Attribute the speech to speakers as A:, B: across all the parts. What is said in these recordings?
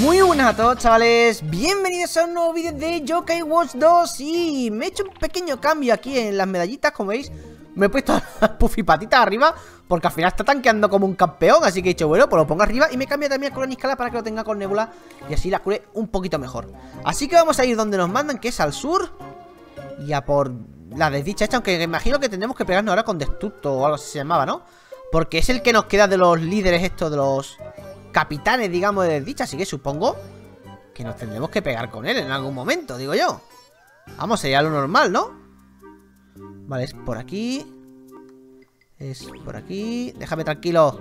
A: Muy buenas a todos chavales, bienvenidos a un nuevo vídeo de Yokai Watch 2 Y me he hecho un pequeño cambio aquí en las medallitas, como veis. Me he puesto las puffy patitas arriba Porque al final está tanqueando como un campeón. Así que he dicho, bueno, pues lo pongo arriba Y me cambio también a Cura Niscala para que lo tenga con Nebula Y así la cure un poquito mejor. Así que vamos a ir donde nos mandan, que es al sur. Y a por la desdicha esta Aunque imagino que tendremos que pegarnos ahora con Destructo O algo así se llamaba, ¿no? Porque es el que nos queda de los líderes estos de los capitanes, digamos, de desdicha. Así que supongo que nos tendremos que pegar con él en algún momento, digo yo. Vamos, sería lo normal, ¿no? Vale, es por aquí. Es por aquí. Déjame tranquilo.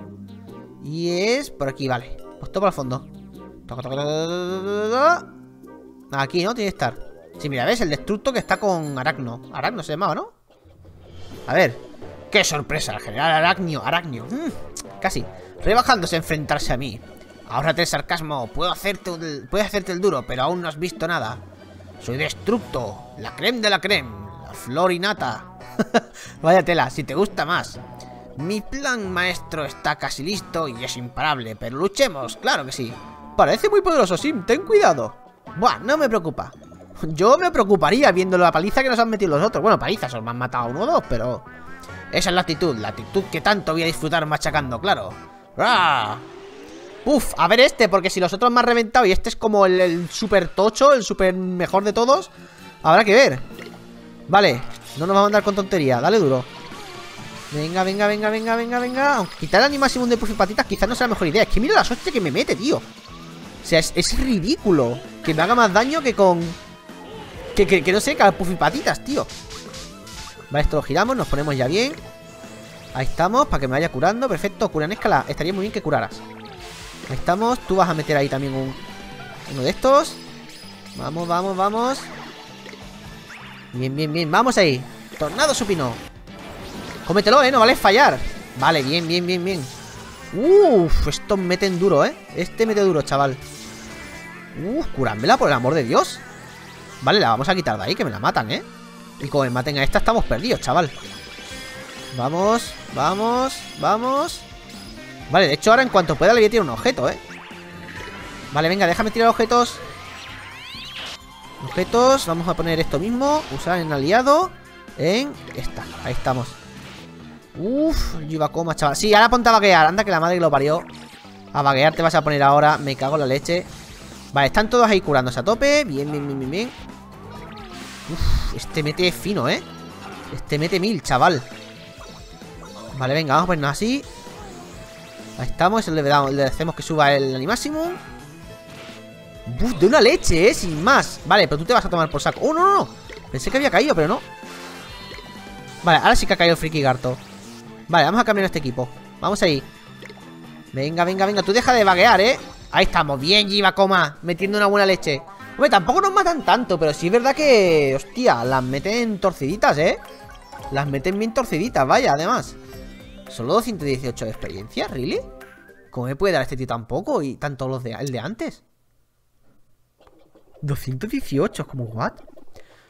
A: Y es por aquí, vale. Pues todo para el fondo. Aquí, ¿no? Tiene que estar. Sí, mira, ¿ves? El destructo que está con Aracno. Aracno se llamaba, ¿no? A ver. ¡Qué sorpresa! General Aracnio. Aracnio. Mm, casi rebajándose a enfrentarse a mí. Ahórrate el sarcasmo, puedo hacerte, el, puedo hacerte el duro, pero aún no has visto nada. Soy Destructo, la creme de la creme, la flor y nata. Vaya tela, si te gusta más. Mi plan maestro está casi listo y es imparable, pero luchemos, claro que sí. Parece muy poderoso, Sim, ten cuidado. Buah, no me preocupa. Yo me preocuparía viendo la paliza que nos han metido los otros. Bueno, palizas, os me han matado uno o dos, pero... Esa es la actitud, la actitud que tanto voy a disfrutar machacando, claro. ¡Ah! Uf, a ver este, porque si los otros me han reventado y este es como el, super tocho, el super mejor de todos, habrá que ver. Vale, no nos vamos a andar con tontería, dale duro. Venga, venga, venga, venga, venga, venga. Aunque quitar el animáximo de Puffy Patitas quizás no sea la mejor idea. Es que mira la suerte que me mete, tío. O sea, es, ridículo. Que me haga más daño que con... Que, no sé, que a Puffy Patitas, tío. Vale, esto lo giramos, nos ponemos ya bien. Ahí estamos, para que me vaya curando. Perfecto, curan escala, estaría muy bien que curaras. Ahí estamos, tú vas a meter ahí también un, uno de estos. Vamos, vamos, vamos. Bien, bien, bien, vamos ahí. Tornado supino. Cómetelo, eh, no vale fallar. Vale, bien, bien, bien, bien. Uf, estos meten duro, eh. Este mete duro, chaval. Uf, curármela, por el amor de Dios. Vale, la vamos a quitar de ahí, que me la matan, eh. Y como me maten a esta, estamos perdidos, chaval Vamos, vamos, vamos. Vale, de hecho ahora en cuanto pueda le voy a tirar un objeto, ¿eh? Vale, venga, déjame tirar objetos. Objetos, vamos a poner esto mismo Usar en aliado En esta, ahí estamos. Uf, yo iba a coma, chaval. Sí, ahora ponte a vaguear, anda que la madre lo parió. A vaguear te vas a poner ahora Me cago en la leche. Vale, están todos ahí curándose a tope. Bien, bien, bien, bien, bien. Uf, este mete fino, ¿eh? Este mete mil, chaval Vale, venga, vamos a ponernos así. Ahí estamos, le, damos, le hacemos que suba el animáximo. Buf, de una leche, eh, sin más. Vale, pero tú te vas a tomar por saco. Oh, no, no, Pensé que había caído, pero no. Vale, ahora sí que ha caído el friki garto. Vale, vamos a cambiar este equipo. Vamos ahí. Venga, venga, venga, tú deja de vaguear, eh. Ahí estamos, bien, Jiva, coma Metiendo una buena leche. Hombre, tampoco nos matan tanto Pero sí es verdad que, hostia, las meten torciditas, eh. Las meten bien torciditas, vaya, además ¿Solo 218 de experiencia? ¿Really? ¿Cómo me puede dar este tío tan poco? Y tanto los de, el de antes 218, como what?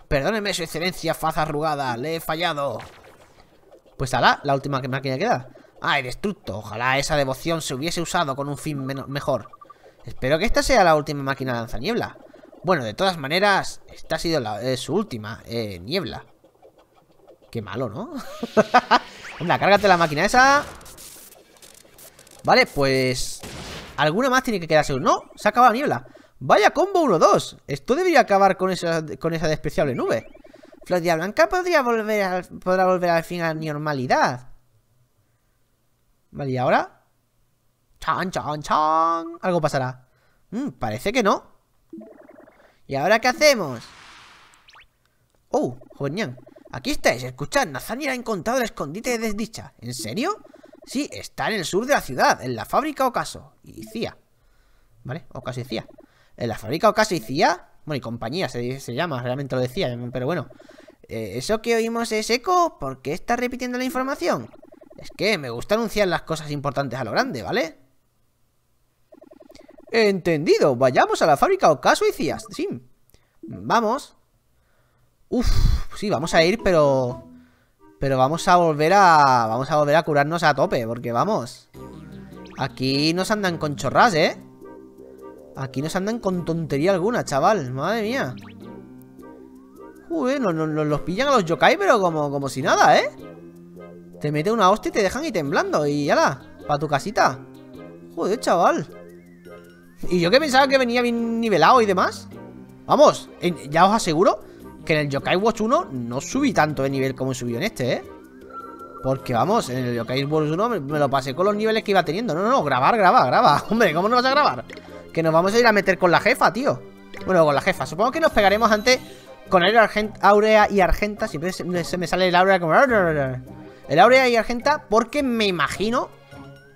A: Perdóneme, su excelencia, faz arrugada Le he fallado Pues ala, la última máquina que queda Ay, destructo, ojalá esa devoción se hubiese usado con un fin mejor Espero que esta sea la última máquina de lanzaniebla Bueno, de todas maneras Esta ha sido eh, su última eh, niebla Qué malo, ¿no? Venga, cárgate la máquina esa. Vale, pues Alguna más tiene que quedarse No, se ha acabado la niebla. Vaya combo 1-2 Esto debería acabar con esa, con esa despreciable nube. Floria Blanca podría volver al, podrá volver al fin a la normalidad. Vale, ¿y ahora? Chan, chan, chan. Algo pasará. Mm, Parece que no. ¿Y ahora qué hacemos? Oh, joven Aquí estáis, escuchad, Nathaniel ha encontrado el escondite de desdicha. ¿En serio? Sí, está en el sur de la ciudad, en la fábrica Ocaso y Cía. ¿Vale? Ocaso y Cía. En la fábrica Ocaso y Cía, bueno, y compañía se, se llama, realmente lo decía, pero bueno. Eh, ¿Eso que oímos es eco? ¿Por qué está repitiendo la información? Es que me gusta anunciar las cosas importantes a lo grande, ¿vale? Entendido, vayamos a la fábrica Ocaso y Cía. Sí. Vamos. Uf, sí, vamos a ir, pero... Pero vamos a volver a... Vamos a volver a curarnos a tope, porque vamos... Aquí nos andan con chorras, ¿eh? Aquí no se andan con tontería alguna, chaval. Madre mía. Joder, nos, los pillan a los yokai, pero como, como si nada, ¿eh? Te mete una hostia y te dejan ahí temblando. Y ya para tu casita. Joder, chaval. Y yo que pensaba que venía bien nivelado y demás. Vamos, ya os aseguro que en el Yokai Watch 1 no subí tanto de nivel como he subido en este, ¿eh? Porque vamos, en el Yokai Watch 1 me, lo pasé con los niveles que iba teniendo. No, no, no, grabar, graba, graba. Hombre, ¿cómo no vas a grabar? Que nos vamos a ir a meter con la jefa, tío. Bueno, con la jefa. Supongo que nos pegaremos antes con el Aurea y Argenta. Siempre se, me sale el Aurea como... El Aurea y Argenta porque me imagino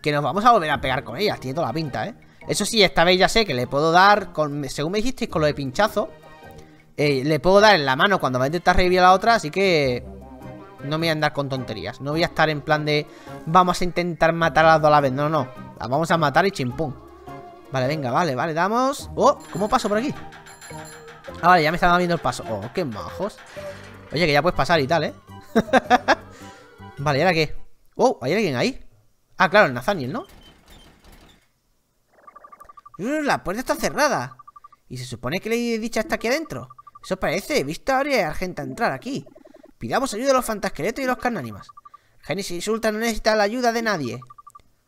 A: que nos vamos a volver a pegar con ellas. Tiene toda la pinta, ¿eh? Eso sí, esta vez ya sé que le puedo dar, con, según me dijisteis, con lo de pinchazo. Eh, le puedo dar en la mano cuando va a intentar revivir a la otra, así que... No me voy a andar con tonterías. No voy a estar en plan de... Vamos a intentar matar a las dos a la vez. No, no. Las vamos a matar y chimpum. Vale, venga, vale, vale, damos... Oh, ¿cómo paso por aquí? Ah, vale, ya me están viendo el paso. Oh, qué majos. Oye, que ya puedes pasar y tal, ¿eh? vale, ¿y ahora qué? Oh, ¿hay alguien ahí? Ah, claro, el Nathaniel, ¿no? La puerta está cerrada. Y se supone que Lady Dicha está aquí adentro. Eso parece. He visto a Aria y entrar aquí. Pidamos ayuda a los fantasqueletos y los carnánimas. Genesis Sultan no necesitan la ayuda de nadie.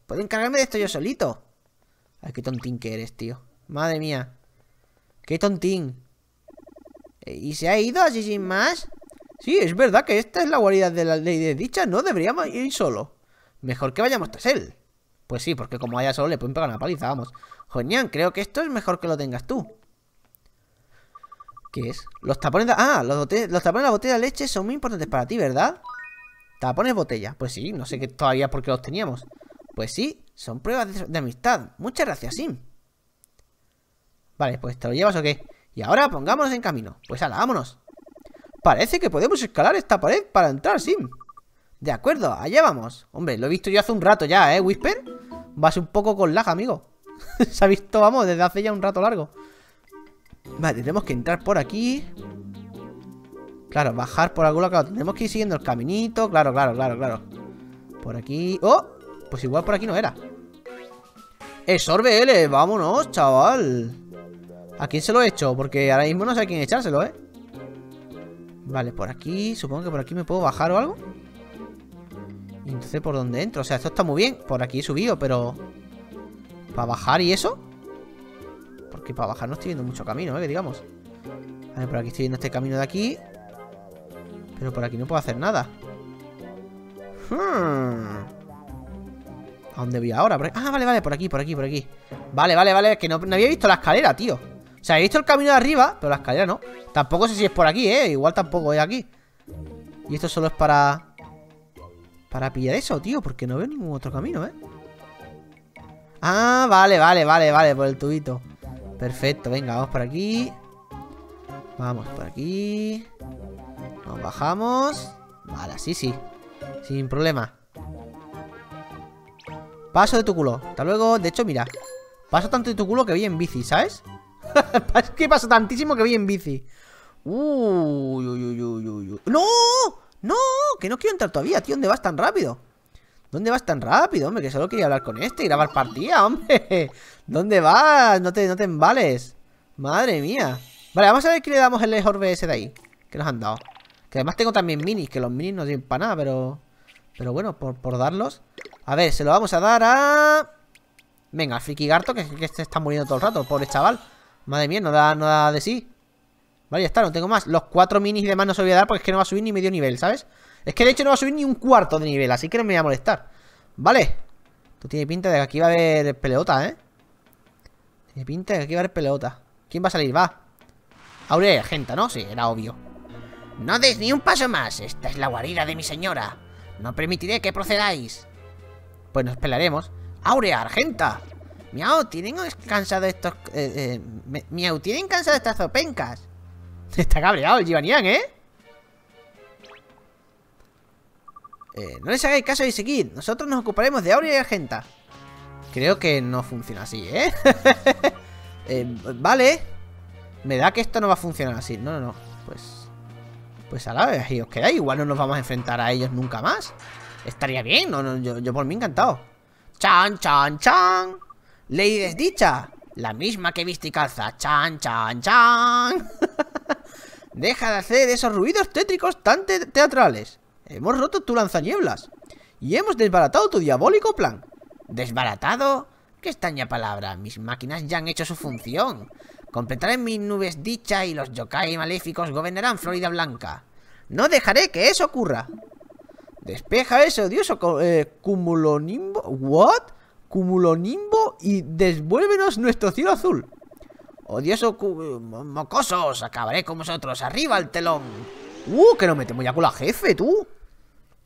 A: Puedo encargarme de esto yo solito. Ay, qué tontín que eres, tío. Madre mía. Qué tontín. Eh, ¿Y se ha ido así más? Sí, es verdad que esta es la guarida de la ley de dicha. No deberíamos ir solo. Mejor que vayamos tras él. Pues sí, porque como vaya solo le pueden pegar una paliza, vamos. Joñán, creo que esto es mejor que lo tengas tú. ¿Qué es? Los tapones de... Ah, los, los tapones de la botella de leche son muy importantes para ti, ¿verdad? Tapones botella. Pues sí, no sé qué todavía por qué los teníamos. Pues sí, son pruebas de, amistad. Muchas gracias, Sim. Vale, pues ¿te lo llevas o qué? Y ahora pongámonos en camino. Pues ala, vámonos. Parece que podemos escalar esta pared para entrar, Sim. De acuerdo, allá vamos. Hombre, lo he visto yo hace un rato ya, ¿eh, Whisper? Vas un poco con lag, amigo. Se ha visto, vamos, desde hace ya un rato largo. Vale, tenemos que entrar por aquí. Claro, bajar por algún lado. tenemos que ir siguiendo el caminito. Claro, claro, claro, claro. Por aquí. ¡Oh! Pues igual por aquí no era. ¡Esorbe L! ¡Vámonos, chaval! ¿A quién se lo he hecho? Porque ahora mismo no sé a quién echárselo, ¿eh? Vale, por aquí. Supongo que por aquí me puedo bajar o algo. Entonces, ¿por dónde entro? O sea, esto está muy bien. Por aquí he subido, pero... ¿Para bajar y eso? Porque para bajar no estoy viendo mucho camino, ¿eh? digamos. Vale, por aquí estoy viendo este camino de aquí. Pero por aquí no puedo hacer nada. Hmm. ¿A dónde voy ahora? Ah, vale, vale, por aquí, por aquí, por aquí. Vale, vale, vale, que no, había visto la escalera, tío. O sea, he visto el camino de arriba, pero la escalera no. Tampoco sé si es por aquí, ¿eh? Igual tampoco es aquí. Y esto solo es para... Para pillar eso, tío, porque no veo ningún otro camino, ¿eh? Ah, vale, vale, vale, vale, por el tubito Perfecto, venga, vamos por aquí Vamos por aquí Nos bajamos Vale, sí, sí Sin problema Paso de tu culo Hasta luego, de hecho, mira Paso tanto de tu culo que voy en bici, ¿sabes? es que paso tantísimo que voy en bici Uy, uy, uy, uy, uy. ¡No! ¡No! Que no quiero entrar todavía, tío ¿Dónde vas tan rápido? ¿Dónde vas tan rápido, hombre? Que solo quería hablar con este y grabar partida, hombre. ¿Dónde vas? No te, no te embales. Madre mía. Vale, vamos a ver qué le damos el orbe ese de ahí. Que nos han dado. Que además tengo también minis, que los minis no sirven para nada, pero... Pero bueno, por, por darlos. A ver, se lo vamos a dar a... Venga, al friki garto, que, que se está muriendo todo el rato, pobre chaval. Madre mía, no da, no da de sí. Vale, ya está, no tengo más. Los cuatro minis y demás no se voy a dar porque es que no va a subir ni medio nivel, ¿sabes? Es que de hecho no va a subir ni un cuarto de nivel, así que no me voy a molestar. Vale. Tú tienes pinta de que aquí va a haber peleota, ¿eh? Tiene pinta de que aquí va a haber peleota. ¿Quién va a salir? Va. Aurea y Argenta, ¿no? Sí, era obvio. No des ni un paso más. Esta es la guarida de mi señora. No permitiré que procedáis. Pues nos pelearemos. Aurea, Argenta. Miau, ¿tienen cansado estos... Eh, eh, miau, ¿tienen cansado estas zopencas? Está cabreado el Givanian, ¿eh? Eh, no les hagáis caso y seguid. Nosotros nos ocuparemos de Aurea y Argenta. Creo que no funciona así, ¿eh? ¿eh? Vale. Me da que esto no va a funcionar así. No, no, no. Pues... Pues a la vez, ahí os quedáis. Igual no nos vamos a enfrentar a ellos nunca más. Estaría bien. No, no, yo, por mí encantado. ¡Chan, chan, chan! Lady desdicha. La misma que viste y calza. Chan, chan, chan. Deja de hacer esos ruidos tétricos tan te- teatrales. Hemos roto tu lanzañeblas. Y hemos desbaratado tu diabólico plan. ¿Desbaratado? Qué extraña palabra. Mis máquinas ya han hecho su función. Completaré mis nubes dicha y los yokai maléficos gobernarán Florida Blanca. No dejaré que eso ocurra. Despeja ese odioso eh, cumulonimbo. ¿What? Cumulonimbo y devuélvenos nuestro cielo azul. Odioso mocosos, acabaré con vosotros. Arriba el telón. Uh, que nos metemos ya con la jefe, tú.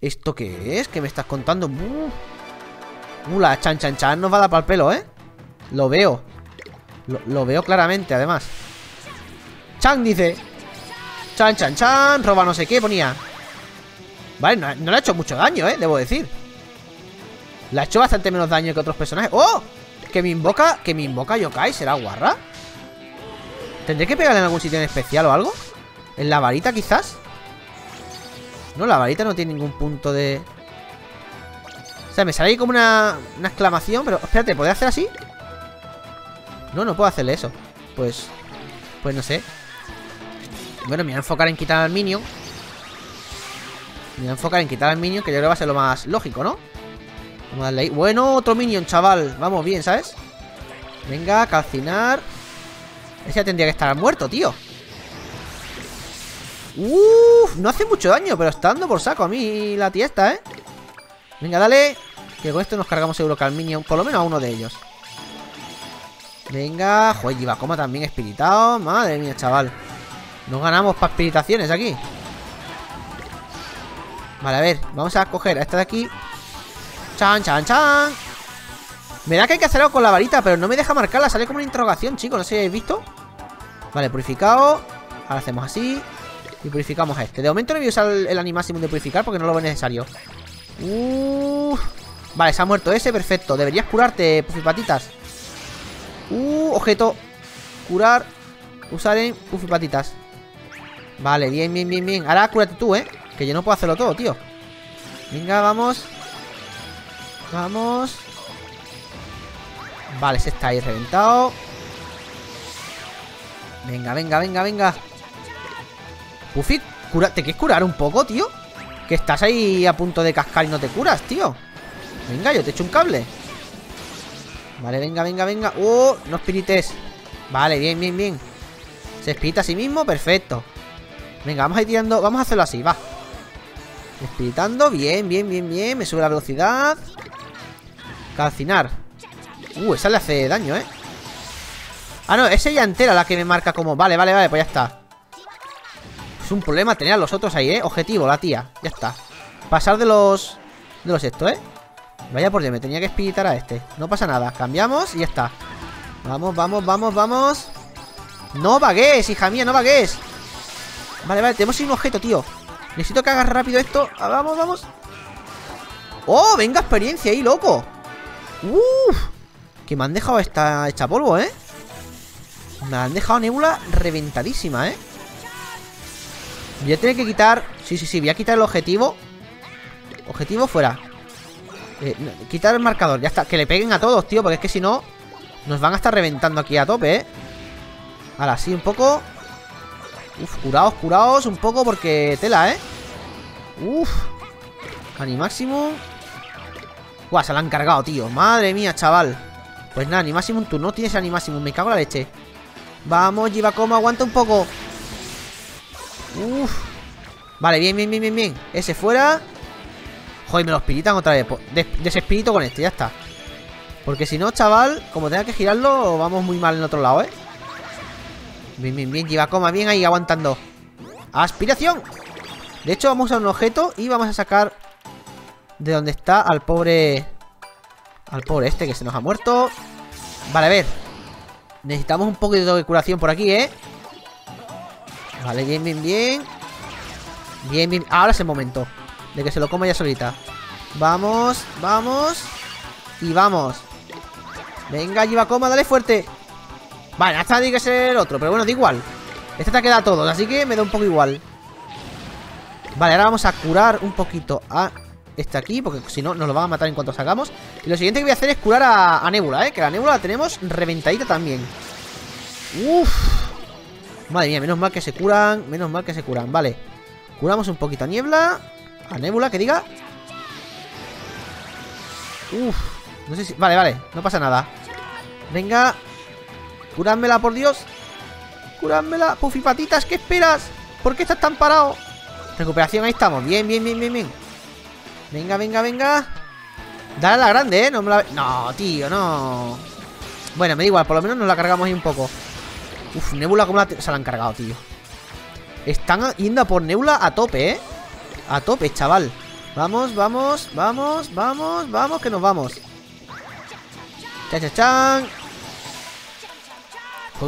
A: ¿Esto qué es? ¿Qué me estás contando? Uh, la chan chan chan nos va a dar para el pelo, ¿eh? Lo veo. Lo, veo claramente, además. Chan dice. Chan chan chan, roba no sé qué, ponía. Vale, no, no le ha hecho mucho daño, ¿eh? Debo decir. Le ha hecho bastante menos daño que otros personajes. ¡Oh! Que me invoca, que me invoca Yokai, ¿será guarra? ¿Tendré que pegarle en algún sitio en especial o algo? ¿En la varita quizás? No, la varita no tiene ningún punto de... O sea, me sale ahí como una, una exclamación Pero espérate, ¿podría hacer así? No, no puedo hacerle eso. Pues... Pues no sé. Bueno, me voy a enfocar en quitar al minion. Me voy a enfocar en quitar al minion Que yo creo que va a ser lo más lógico, ¿no? Vamos a darle ahí. Bueno, otro minion, chaval. Vamos bien, ¿sabes? Venga, calcinar. Ese ya tendría que estar muerto, tío Uff, no hace mucho daño, pero está dando por saco a mí la tía esta, ¿eh? Venga, dale. Que con esto nos cargamos seguro por lo menos a uno de ellos. Venga, joder, Gibakoma también espiritado. Madre mía, chaval. No ganamos para espiritaciones aquí. Vale, a ver, vamos a coger a esta de aquí. Chan, chan, chan. Me da que hay que hacer algo con la varita, pero no me deja marcarla. Sale como una interrogación, chicos. No sé si habéis visto. Vale, purificado. Ahora hacemos así. Y purificamos a este. De momento no voy a usar el, el de purificar porque no lo veo necesario. Uh, vale, se ha muerto ese, perfecto. Deberías curarte, pufipatitas. Uh, objeto. Curar. Usar en pufipatitas. Vale, bien, bien, bien, bien. Ahora cúrate tú, ¿eh? Que yo no puedo hacerlo todo, tío. Venga, vamos. Vamos. Vale, ese está ahí reventado. Venga, venga, venga, venga. Cura... ¿te quieres curar un poco, tío? Que estás ahí a punto de cascar y no te curas, tío. Venga, yo te echo un cable. Vale, venga, venga, venga. ¡Oh! No espirites. Vale, bien, bien, bien. Se espirita a sí mismo, perfecto. Venga, vamos a ir tirando. Vamos a hacerlo así, va. Espiritando, bien, bien, bien, bien. Me sube la velocidad. Calcinar. Uh, esa le hace daño, ¿eh? Ah, no, es ella entera la que me marca como... Vale, vale, vale, pues ya está. Es un problema tener a los otros ahí, ¿eh? Objetivo, la tía. Ya está. Pasar de los... De los esto, ¿eh? Vaya por Dios, me tenía que espiritar a este. No pasa nada. Cambiamos y ya está. Vamos, vamos, vamos, vamos. No vagues, hija mía, no vagues. Vale, vale, tenemos un objeto, tío. Necesito que hagas rápido esto. Ah, vamos, vamos. ¡Oh! Venga, experiencia ahí, loco. ¡Uf! Que me han dejado esta hecha polvo, ¿eh? Me han dejado Nebula reventadísima, ¿eh? Voy a tener que quitar... Sí, sí, sí, voy a quitar el objetivo. Objetivo fuera. Eh, Quitar el marcador, ya está. Que le peguen a todos, tío, porque es que si no Nos van a estar reventando aquí a tope, ¿eh? Ahora sí, un poco. Uf, curaos, curaos un poco porque tela, ¿eh? Uf. Animáximo Guau, se la han cargado, tío. Madre mía, chaval. Pues nada, Animáximo, tú no tienes Animáximo Me cago en la leche. Vamos, Gibakoma, aguanta un poco Uf. Vale, bien, bien, bien, bien, bien. Ese fuera. Joder, me lo espiritan otra vez. Pues, des Desespirito con este, ya está. Porque si no, chaval, como tenga que girarlo Vamos muy mal en otro lado, ¿eh? Bien, bien, bien, Gibakoma, bien ahí, aguantando. Aspiración. De hecho, vamos a un objeto Y vamos a sacar De donde está al pobre Al pobre este que se nos ha muerto. Vale, a ver. Necesitamos un poquito de curación por aquí, ¿eh? Vale, bien, bien, bien Bien, bien Ahora es el momento De que se lo coma ya solita Vamos, vamos Y vamos Venga, Gibakoma, dale fuerte Vale, hasta tiene que ser el otro Pero bueno, da igual Este te ha quedado todo Así que me da un poco igual Vale, ahora vamos a curar un poquito a este aquí, porque si no, nos lo van a matar en cuanto sacamos. Y lo siguiente que voy a hacer es curar a, a Nebula, ¿eh? Que la Nebula la tenemos reventadita también. Uf. Madre mía, menos mal que se curan, menos mal que se curan. Vale. Curamos un poquito a Niebla. A Nebula, que diga. Uf. No sé si... Vale, vale, no pasa nada. Venga. Curádmela, por Dios. Curádmela. Puffy patitas, ¿qué esperas? ¿Por qué estás tan parado? Recuperación, ahí estamos. Bien, bien, bien, bien, bien. Venga, venga, venga. Dale a la grande, ¿eh? No, me la... no, tío, no. Bueno, me da igual, por lo menos nos la cargamos ahí un poco. Uf, Nebula, ¿cómo la se la han cargado, tío? Están yendo a por Nebula a tope, ¿eh? A tope, chaval. Vamos, vamos, vamos, vamos, vamos, que nos vamos. Chan, chan, chan.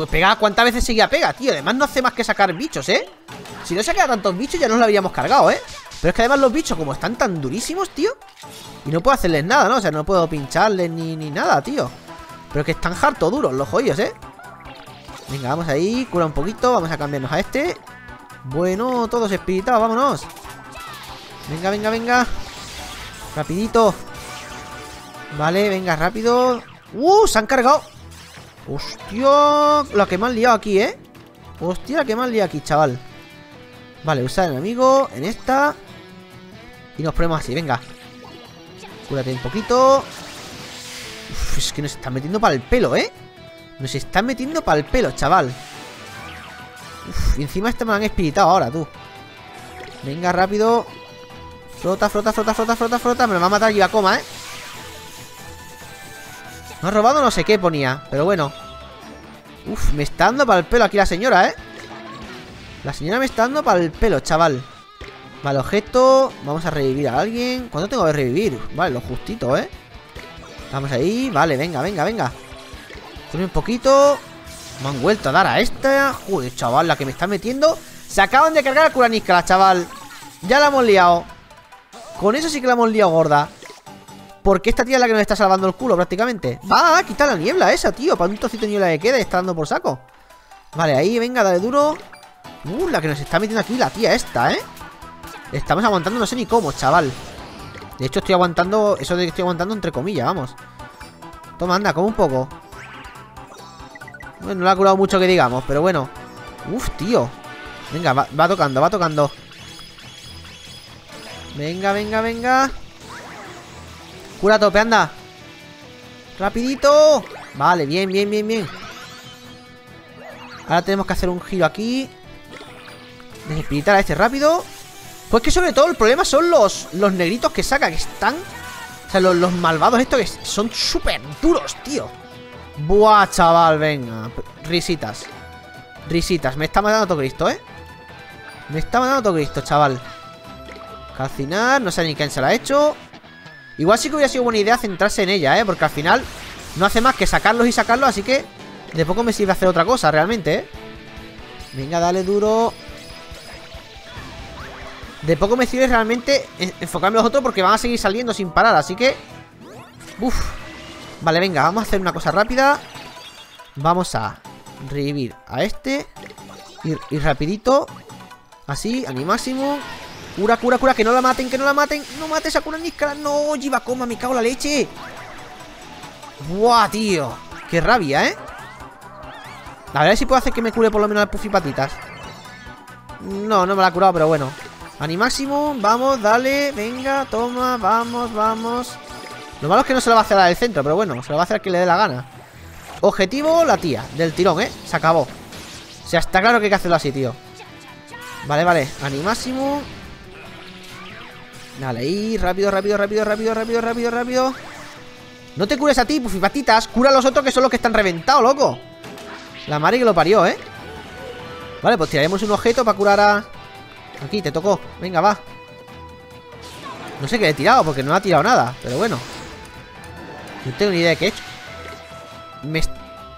A: pega, ¿cuántas veces seguía pega, tío? Además no hace más que sacar bichos, ¿eh? Si no queda tantos bichos ya nos lo habíamos cargado, ¿eh? Pero es que además los bichos como están tan durísimos, tío Y no puedo hacerles nada, ¿no? O sea, no puedo pincharles ni, ni nada, tío Pero es que están harto duros los joyos, ¿eh? Venga, vamos ahí, cura un poquito Vamos a cambiarnos a este Bueno, todos espiritados, vámonos Venga, venga, venga Rapidito Vale, venga, rápido ¡Uh! Se han cargado ¡Hostia! La que me han liado aquí, ¿eh? Hostia, la que me han liado aquí, chaval Vale, usar enemigo En esta Y nos ponemos así, venga Cúrate un poquito Uf, es que nos están metiendo para el pelo, ¿eh? Nos están metiendo para el pelo, chaval. Uf, encima este me han espiritado ahora, tú. Venga, rápido. Frota, frota, frota, frota, frota, frota Me lo va a matar coma, ¿eh? Me ha robado no sé qué ponía Pero bueno. Uf, me está dando para el pelo aquí la señora, ¿eh? La señora me está dando para el pelo, chaval. Vale, objeto. Vamos a revivir a alguien. ¿Cuánto tengo que revivir? Vale, lo justito, ¿eh? Vamos ahí. Vale, venga, venga, venga Sube un poquito. Me han vuelto a dar a esta. Joder, chaval, la que me está metiendo. Se acaban de cargar a Curanisca, chaval. Ya la hemos liado. Con eso sí que la hemos liado gorda. Porque esta tía es la que nos está salvando el culo prácticamente. Va, quita la niebla esa, tío. Para un trocito de niebla que queda y está dando por saco. Vale, ahí, venga, dale duro. Uh, la que nos está metiendo aquí la tía esta, ¿eh? Estamos aguantando no sé ni cómo, chaval. De hecho estoy aguantando Eso de que estoy aguantando entre comillas, vamos. Toma, anda, como un poco Bueno, no la ha curado mucho que digamos Pero bueno. Uf, tío. Venga, va, tocando, va tocando. Venga, venga, venga. Cura tope, anda. Rapidito. Vale, bien, bien, bien, bien. Ahora tenemos que hacer un giro aquí. Desespiritar a este rápido. Pues que sobre todo el problema son los, los negritos que saca Que están O sea, los, malvados estos que son súper duros, tío Buah, chaval, venga Risitas Risitas, me está matando todo Cristo, ¿eh? Me está matando todo Cristo, chaval Calcinar, no sé ni quién se la ha hecho Igual sí que hubiera sido buena idea centrarse en ella, ¿eh? Porque al final no hace más que sacarlos y sacarlos Así que de poco me sirve hacer otra cosa, realmente, ¿eh? Venga, dale duro de poco me sirve realmente enfocarme los otros porque van a seguir saliendo sin parar, así que... Uf. Vale, venga, vamos a hacer una cosa rápida. Vamos a revivir a este. Y, rapidito. Así, máximo Cura, cura, cura, que no la maten, que no la maten. No mates a Kuranisca. No, coma, me cago en la leche. Buah, tío. Qué rabia, ¿eh? A ver si puedo hacer que me cure por lo menos las Puffy patitas. No, no me la ha curado, pero bueno. Animáximo, vamos, dale, venga, toma, vamos, vamos Lo malo es que no se lo va a hacer al centro, pero bueno, se lo va a hacer a quien le dé la gana Objetivo, la tía, del tirón, ¿eh? Se acabó O sea, está claro que hay que hacerlo así, tío Vale, vale, animáximo Dale, ahí, rápido, rápido, rápido, rápido, rápido, rápido, rápido No te cures a ti, pufipatitas Cura a los otros que son los que están reventados, loco La madre que lo parió, ¿eh? Vale, pues tiraremos un objeto para curar a... Aquí, te tocó. Venga, va. No sé qué le he tirado porque no ha tirado nada. Pero bueno. No tengo ni idea de qué he hecho.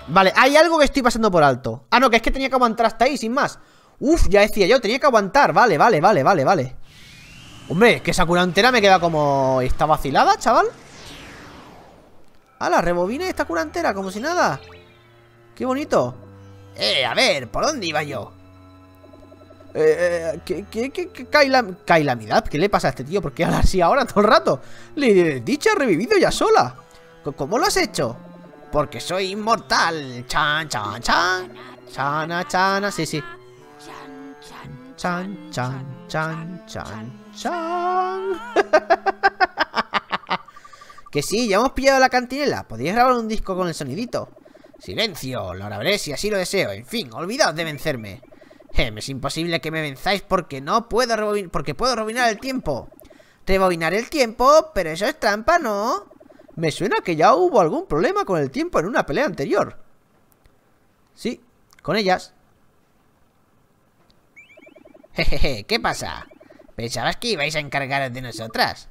A: Vale, hay algo que estoy pasando por alto. Ah, no, que es que tenía que aguantar hasta ahí, sin más. Uf, ya decía yo, tenía que aguantar. Vale, vale, vale, vale, vale. Hombre, que esa cura entera me queda como... ¿Está vacilada, chaval? la rebobine esta cura entera, como si nada. Qué bonito. Eh, a ver, ¿por dónde iba yo? Eh, ¿Qué, qué, qué, qué calamidad? ¿Qué le pasa a este tío? ¿Por qué habla así ahora todo el rato? Le dicha ha revivido ya sola. ¿Cómo lo has hecho? Porque soy inmortal. Chan, chan, chan. Chana, chana, sí, sí. Chan, chan, chan, chan, chan. que sí, ya hemos pillado la cantinela. ¿Podrías grabar un disco con el sonidito? Silencio, lo grabaré si así lo deseo. En fin, olvidad de vencerme. Es imposible que me venzáis porque no puedo rebobinar, porque puedo rebobinar el tiempo. Rebobinar el tiempo, pero eso es trampa, ¿no? Me suena que ya hubo algún problema con el tiempo en una pelea anterior. Sí, con ellas. Jejeje, ¿qué pasa? ¿Pensabas que ibais a encargaros de nosotras?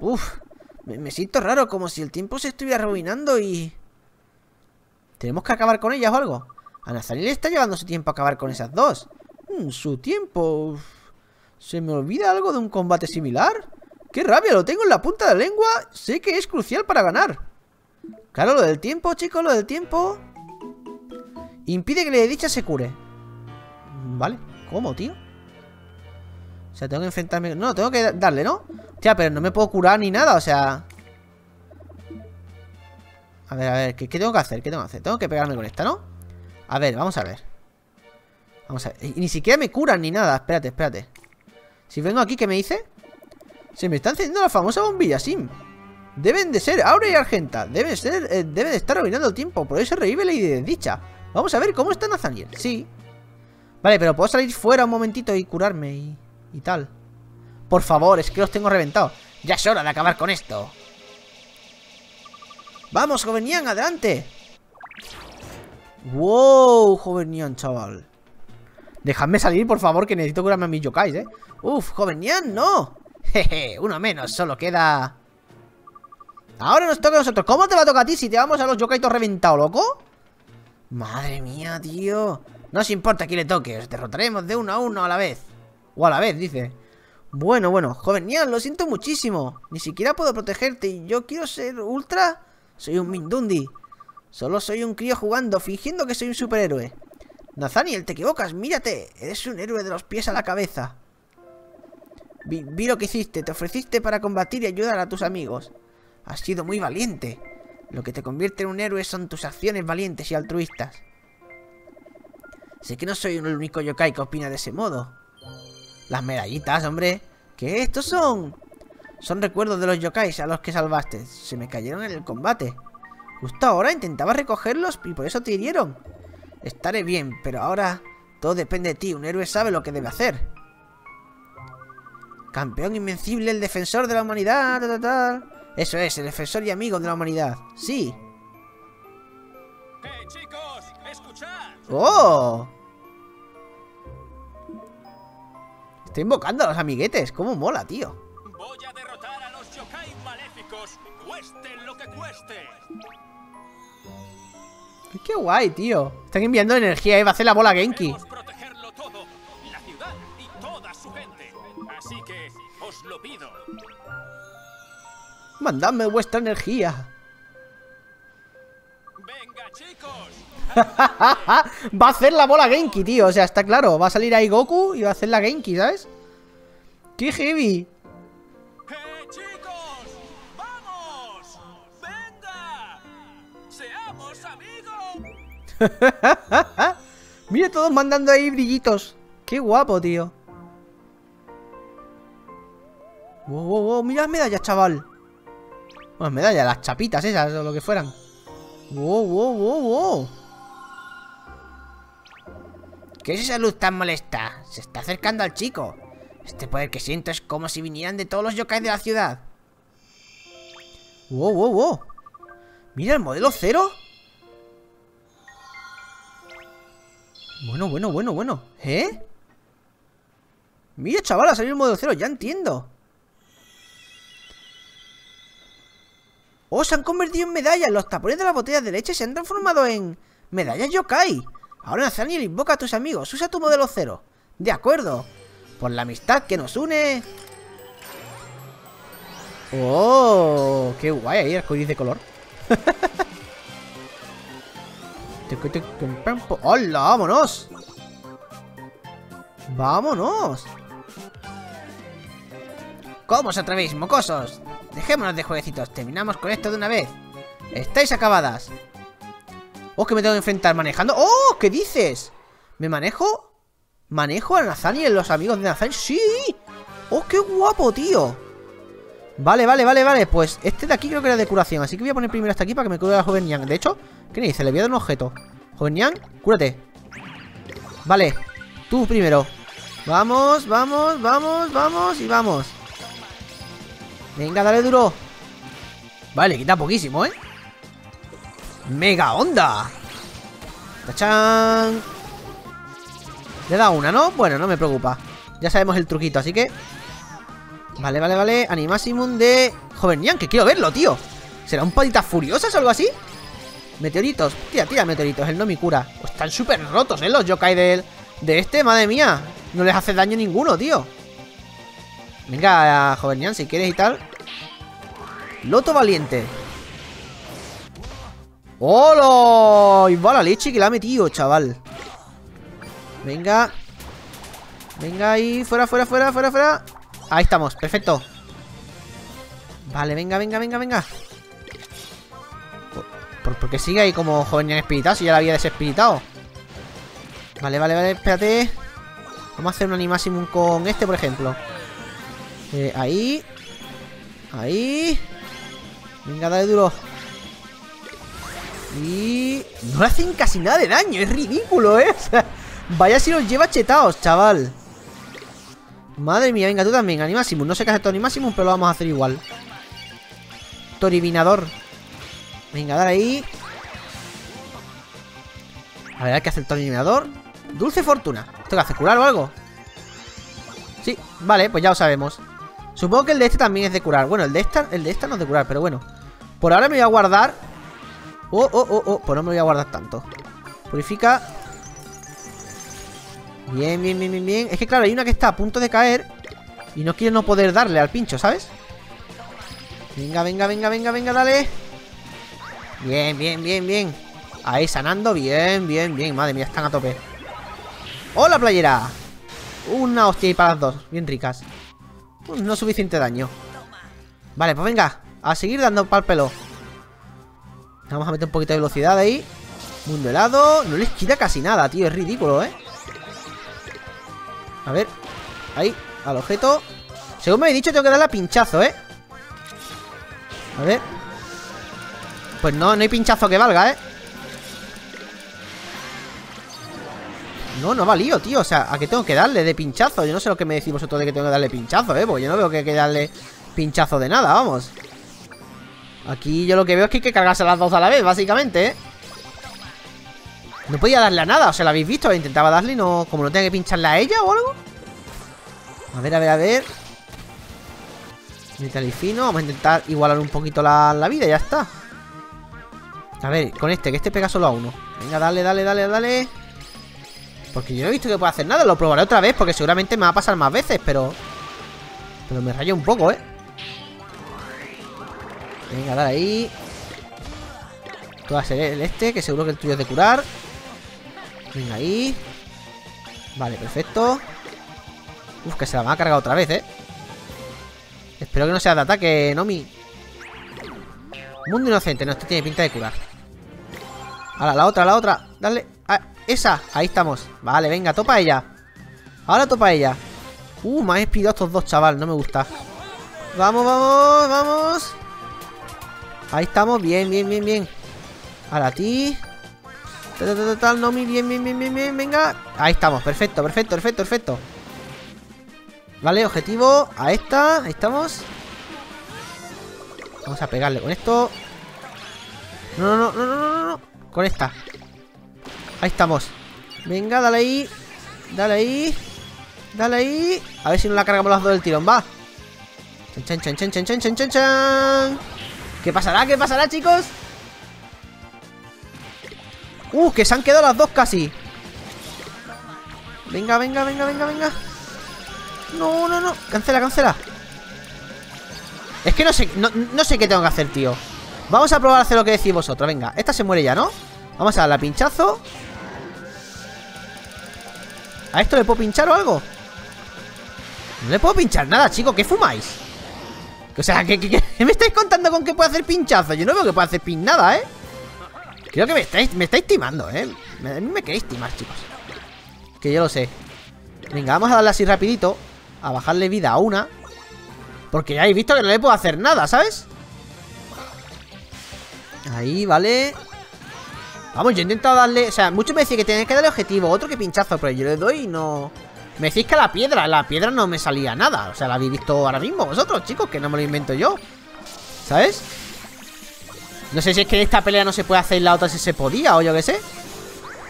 A: Uf, me, siento raro, como si el tiempo se estuviera rebobinando y... ¿Tenemos que acabar con ellas o algo? A Nazaril está llevando su tiempo a acabar con esas dos. Mm, su tiempo... ¿Se me olvida algo de un combate similar? ¡Qué rabia! Lo tengo en la punta de la lengua. Sé que es crucial para ganar. Claro, lo del tiempo, chicos, lo del tiempo. Impide que le dicha se cure. Vale. ¿Cómo, tío? O sea, tengo que enfrentarme... No, tengo que darle, ¿no? Tía, pero no me puedo curar ni nada, o sea... A ver, a ver, ¿qué, ¿qué, tengo que hacer? ¿Qué tengo que hacer? Tengo que pegarme con esta, ¿no? A ver, vamos a ver Vamos a ver y Ni siquiera me curan ni nada Espérate, espérate Si vengo aquí, ¿qué me dice? Se me está encendiendo la famosa bombilla Sim. Deben de ser Aura y Argenta. Deben, ser, eh, de estar arruinando el tiempo. Por eso revive la idea de dicha Vamos a ver cómo está Nathaniel. Sí. Vale, pero puedo salir fuera un momentito y curarme y, tal. Por favor, es que los tengo reventados. Ya es hora de acabar con esto. Vamos, joven Nian, adelante. Wow, joven Nian, chaval. Dejadme salir, por favor, que necesito curarme a mis yokais, eh. Uf, joven Nian, no Jeje, uno menos, solo queda... Ahora nos toca a nosotros ¿Cómo te va a tocar a ti si te vamos a los yokaitos reventados, loco? Madre mía, tío No os importa quién le toque Os derrotaremos de uno a uno a la vez O a la vez, dice Bueno, bueno, joven Nian, lo siento muchísimo Ni siquiera puedo protegerte Y yo quiero ser ultra Soy un Mindundi Solo soy un crío jugando, fingiendo que soy un superhéroe. Nathaniel, te equivocas, mírate. Eres un héroe de los pies a la cabeza. Vi, lo que hiciste, te ofreciste para combatir y ayudar a tus amigos. Has sido muy valiente. Lo que te convierte en un héroe son tus acciones valientes y altruistas. Sé que no soy el único yokai que opina de ese modo. Las medallitas, hombre. ¿Qué estos son? Son recuerdos de los yokais a los que salvaste. Se me cayeron en el combate. Justo ahora intentaba recogerlos y por eso te hirieron. Estaré bien, pero ahora todo depende de ti. Un héroe sabe lo que debe hacer. Campeón invencible, el defensor de la humanidad. Eso es, el defensor y amigo de la humanidad. Sí.
B: ¡Eh, chicos! ¡Escuchad!
A: ¡Oh! Estoy invocando a los amiguetes. ¿Cómo mola, tío?
B: Voy a derrotar a los yokai maléficos, cueste lo que cueste.
A: Qué guay, tío. Están enviando energía y va a hacer la bola Genki. Mandadme vuestra energía.
B: Venga, chicos.
A: va a hacer la bola Genki, tío. O sea, está claro. Va a salir ahí Goku y va a hacer la Genki, ¿sabes? ¡Qué heavy! Mira todos mandando ahí brillitos. Qué guapo, tío. Wow, wow, wow. Mira las medallas, chaval. Bueno, medallas, las chapitas esas o lo que fueran. Wow, wow, wow, wow. ¿Qué es esa luz tan molesta? Se está acercando al chico. Este poder que siento es como si vinieran de todos los yokai de la ciudad. Wow, wow, wow. Mira el modelo cero. Bueno, bueno, bueno, bueno. ¿Eh? Mira, chaval, ha salido el modelo cero, ya entiendo. ¡Oh, se han convertido en medallas! Los tapones de las botellas de leche se han transformado en... ¡Medallas yokai! Ahora Nathaniel invoca a tus amigos. Usa tu modelo cero. De acuerdo. Por la amistad que nos une... ¡Oh! ¡Qué guay ahí arcoíris de color! ¡Hola! ¡Vámonos! ¡Vámonos! ¿Cómo os atrevéis, mocosos? Dejémonos de jueguecitos, terminamos con esto de una vez. Estáis acabadas. Oh, que me tengo que enfrentar manejando. ¡Oh! ¿Qué dices? ¿Me manejo? ¿Manejo a Nazan y a los amigos de Nazan? ¡Sí! ¡Oh, qué guapo, tío! Vale, vale, vale, vale Pues este de aquí creo que era de curación Así que voy a poner primero hasta aquí para que me cure la joven Yang De hecho, ¿qué me dice? Le voy a dar un objeto Joven Yang, cúrate Vale, tú primero Vamos, vamos, vamos, vamos y vamos Venga, dale duro. Vale, quita poquísimo, ¿eh? Mega onda. ¡Tachán! Le da una, ¿no? Bueno, no me preocupa. Ya sabemos el truquito, así que. Vale, vale, vale. Animasimum de Joven que quiero verlo, tío. ¿Será un patitas furiosas o algo así? Meteoritos, tira, tira meteoritos. Él no me cura. Están súper rotos, ¿eh? Los yokai de, de este, madre mía. No les hace daño ninguno, tío. Venga, Joven si quieres y tal Loto Valiente. ¡Hola! Y va la leche que la ha metido, chaval. Venga. Venga ahí, fuera, fuera, fuera, fuera, fuera. Ahí estamos, perfecto. Vale, venga, venga, venga, venga. ¿Por, por qué sigue ahí como joven espiritado Si ya la había desespiritado. Vale, vale, vale, espérate. Vamos a hacer un animasimum con este, por ejemplo. Eh, Ahí. Ahí Venga, dale duro. Y... No le hacen casi nada de daño Es ridículo, ¿eh? vaya si los lleva chetados, chaval. Madre mía, venga, tú también, Animasimum. No sé qué hace tu Animasimum, pero lo vamos a hacer igual. Torivinador Venga, dale ahí. A ver, ¿qué hace el Torivinador? Dulce Fortuna. ¿Esto qué hace? ¿Curar o algo? Sí, vale, pues ya lo sabemos. Supongo que el de este también es de curar. Bueno, el de esta, el de esta no es de curar, pero bueno Por ahora me voy a guardar. Oh, oh, oh, oh, pues no me voy a guardar tanto. Purifica. Bien, bien, bien, bien, bien. Es que claro, hay una que está a punto de caer Y no quiere no poder darle al pincho, ¿sabes? Venga, venga, venga, venga, venga, dale. Bien, bien, bien, bien. Ahí, sanando, bien, bien, bien. Madre mía, están a tope. ¡Hola, playera! Una hostia ahí para las dos, bien ricas. No suficiente daño. Vale, pues venga A seguir dando pal pelo Vamos a meter un poquito de velocidad ahí Mundo helado No les quita casi nada, tío Es ridículo, ¿eh? A ver Ahí, al objeto Según me he dicho, tengo que darle a pinchazo, ¿eh? A ver Pues no, no hay pinchazo que valga, ¿eh? No, no va lío, tío O sea, ¿a qué tengo que darle de pinchazo? Yo no sé lo que me decís vosotros de que tengo que darle pinchazo, ¿eh? Porque yo no veo que hay que darle pinchazo de nada, vamos Aquí yo lo que veo es que hay que cargarse las dos a la vez, básicamente, ¿eh? No podía darle a nada, o sea, ¿lo habéis visto? Intentaba darle y no... Como no tenga que pincharle a ella o algo A ver, a ver, a ver Metal y fino Vamos a intentar igualar un poquito la, la vida ya está A ver, con este, que este pega solo a uno Venga, dale, dale, dale, dale Porque yo no he visto que pueda hacer nada Lo probaré otra vez porque seguramente me va a pasar más veces Pero... Pero me rayo un poco, ¿eh? Venga, dale ahí. Tú vas a ser el este, que seguro que el tuyo es de curar. Venga ahí. Vale, perfecto. Uf, que se la va a cargar otra vez, ¿eh? Espero que no sea de ataque, Nomi. Mundo inocente, no, esto tiene pinta de curar. Ahora, la otra, la otra. Dale, ah, esa, ahí estamos. Vale, venga, topa ella. Ahora topa ella. Uh, me han espidado estos dos, chaval, no me gusta. Vamos, vamos, vamos Ahí estamos, bien, bien, bien, bien. Ahora a ti. Tal, tal, tal, Nomi, bien, bien, bien, bien, bien, venga. Ahí estamos, perfecto, perfecto, perfecto, perfecto. Vale, objetivo A esta, ahí estamos. Vamos a pegarle con esto. No, no, no, no, no, no, no Con esta. Ahí estamos. Venga, dale ahí. Dale ahí. Dale ahí. A ver si no la cargamos las dos del tirón, va. Chan, chan, chan, chan, chan, chan, chan, chan ¿Qué pasará? ¿Qué pasará, chicos? Uh, que se han quedado las dos casi Venga, venga, venga, venga, venga No, no, no Cancela, cancela Es que no sé, no, no sé qué tengo que hacer, tío Vamos a probar a hacer lo que decís vosotros Venga, esta se muere ya, ¿no? Vamos a darle a pinchazo ¿A esto le puedo pinchar o algo? No le puedo pinchar nada, chicos. ¿Qué fumáis? O sea, ¿qué, me estáis contando con que puede hacer pinchazo? Yo no veo que pueda hacer pin nada, ¿eh? Creo que me estáis, me estáis timando, ¿eh? A mí me queréis timar, chicos. Que yo lo sé. Venga, vamos a darle así rapidito. A bajarle vida a una. Porque ya habéis visto que no le puedo hacer nada, ¿sabes? Ahí, vale Vamos, yo he intentado darle... O sea, muchos me decían que tenéis que darle objetivo Otro que pinchazo, pero yo le doy y no... Me decís que la piedra, la piedra no me salía nada. O sea, la habéis visto ahora mismo vosotros, chicos Que no me lo invento yo. ¿Sabes? No sé si es que esta pelea no se puede hacer la otra si se podía o yo qué sé.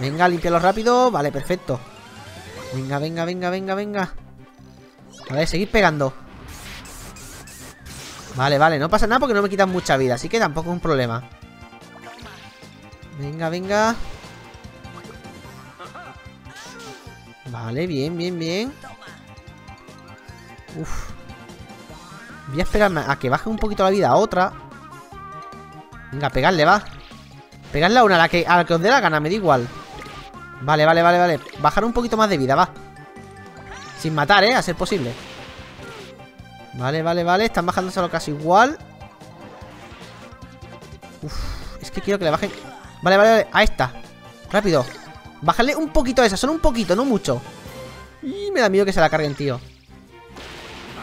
A: Venga, limpiarlo rápido. Vale, perfecto. Venga, venga, venga, venga, venga. A ver, seguir pegando. Vale, vale, no pasa nada porque no me quitan mucha vida Así que tampoco es un problema. Venga, venga Vale, bien, bien, bien. Uf. Voy a esperarme a que baje un poquito la vida a otra. Venga, pegarle, va. Pegarle a una, a la que, a la que os dé la gana, me da igual. Vale, vale, vale, vale. Bajar un poquito más de vida, va. Sin matar, ¿eh? A ser posible. Vale, vale, vale. Están bajándoselo casi igual. Uf, es que quiero que le bajen. Vale, vale, vale, ahí está Rápido Bájale un poquito a esa, solo un poquito, no mucho. Y me da miedo que se la carguen, tío.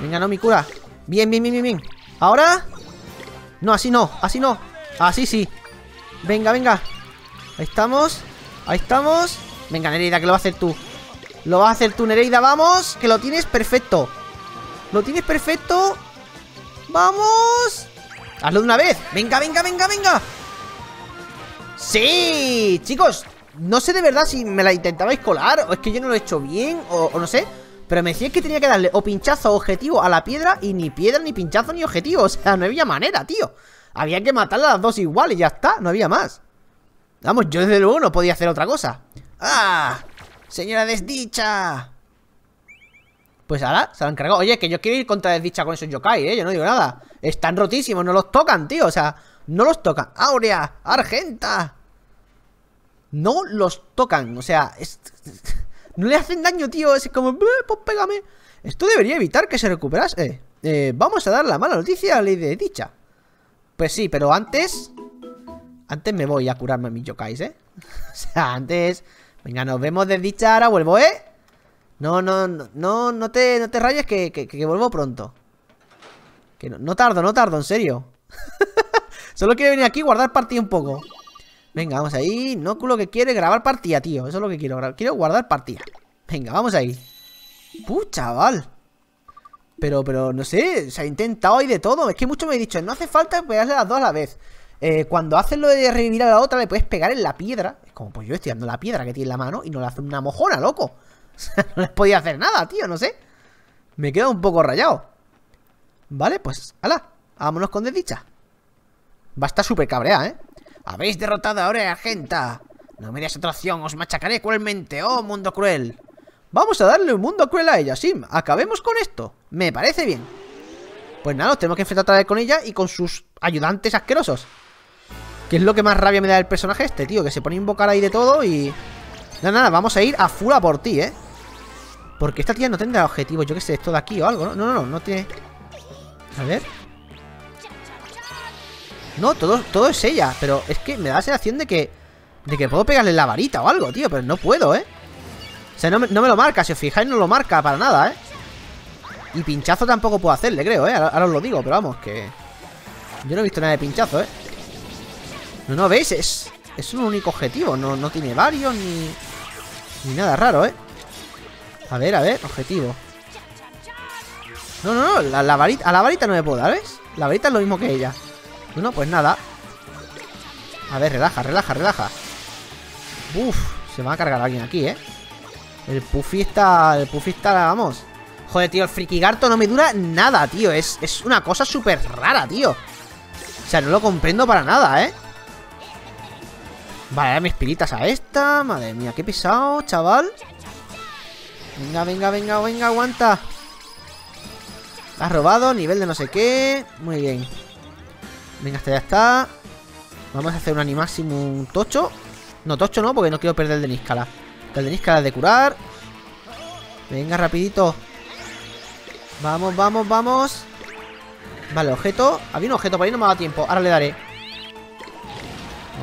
A: Venga, no, mi cura. Bien, bien, bien, bien, bien. Ahora No, así no, así no. Así sí. Venga, venga. Ahí estamos Ahí estamos. Venga, Nereida, que lo vas a hacer tú. Lo vas a hacer tú, Nereida, vamos Que lo tienes perfecto. Lo tienes perfecto. ¡Vamos! ¡Hazlo de una vez! ¡Venga, venga, venga, venga! ¡Sí! Chicos, no sé de verdad si me la intentabais colar O es que yo no lo he hecho bien O, no sé Pero me decíais que tenía que darle o pinchazo o objetivo a la piedra Y ni piedra, ni pinchazo, ni objetivo O sea, no había manera, tío Había que matarla a las dos igual y ya está No había más Vamos, yo desde luego no podía hacer otra cosa ¡Ah! ¡Señora desdicha! Pues ahora se lo han encargado Oye, que yo quiero ir contra desdicha con esos yokai, ¿eh? Yo no digo nada Están rotísimos, no los tocan, tío O sea, no los tocan ¡Aurea! ¡Argenta! No los tocan, o sea. No le hacen daño, tío Es como, pues pégame Esto debería evitar que se recuperase eh, Vamos a dar la mala noticia a la ley de dicha Pues sí, pero antes Antes me voy a curarme a mis yokais, ¿eh? o sea, antes Venga, nos vemos desdicha, ahora vuelvo, ¿eh? No, no, no, no te, no te rayes que, que, vuelvo pronto Que no, no tardo, no tardo, en serio Solo quiero venir aquí y guardar partida un poco Venga, vamos ahí. Nóculo que quiere grabar partida, tío. Eso es lo que quiero. Quiero guardar partida. Venga, vamos ahí. Puh, chaval. Pero, pero, no sé. Se ha intentado y de todo. Es que mucho me he dicho, no hace falta pegarle las dos a la vez. Eh, cuando haces lo de revivir a la otra, le puedes pegar en la piedra. Es como, pues yo estoy dando la piedra que tiene en la mano y no le hace una mojona, loco. no les podía hacer nada, tío, no sé. Me quedo un poco rayado. Vale, pues, ala. Vámonos con desdicha. Va a estar súper cabreada, ¿eh? Habéis derrotado ahora a Argenta. No me des otra opción, os machacaré cruelmente, oh mundo cruel. Vamos a darle un mundo cruel a ella, Sim. Acabemos con esto. Me parece bien. Pues nada, nos tenemos que enfrentar otra vez con ella y con sus ayudantes asquerosos. Que es lo que más rabia me da el personaje este, tío. Que se pone a invocar ahí de todo y... Nada, nada, vamos a ir a fula por ti, ¿eh? Porque esta tía no tendrá objetivos, yo qué sé, esto de aquí o algo, ¿no? No, no, no, no tiene... A ver... No, todo, todo es ella Pero es que me da la sensación de que De que puedo pegarle la varita o algo, tío Pero no puedo, ¿eh? O sea, no me, lo marca, si os fijáis no lo marca para nada, ¿eh? Y pinchazo tampoco puedo hacerle, creo, ¿eh? Ahora, os lo digo, pero vamos, que... Yo no he visto nada de pinchazo, ¿eh? No, no, ¿veis? Es, es un único objetivo No, no tiene varios ni... Ni nada raro, ¿eh? A ver, a ver, objetivo No, no, no, la, varita, a la varita no me puedo dar, ¿ves? La varita es lo mismo que ella bueno, pues nada. A ver, relaja, relaja, relaja. Uf, se va a cargar alguien aquí, ¿eh? El Puffy está... El Puffy está, vamos. Joder, tío, el Frikigarto no me dura nada, tío. Es, es una cosa súper rara, tío. O sea, no lo comprendo para nada, ¿eh? Vale, mis pilitas a esta. Madre mía, qué pesado, chaval. Venga, venga, venga, venga, aguanta. Has robado, nivel de no sé qué. Muy bien Venga, hasta ya está Vamos a hacer un Animaximum tocho No, tocho no, porque no quiero perder el de Níscala El de Níscala de curar Venga, rapidito. Vamos, vamos, vamos. Vale, objeto. Había un objeto por ahí, no me ha dado tiempo. Ahora le daré.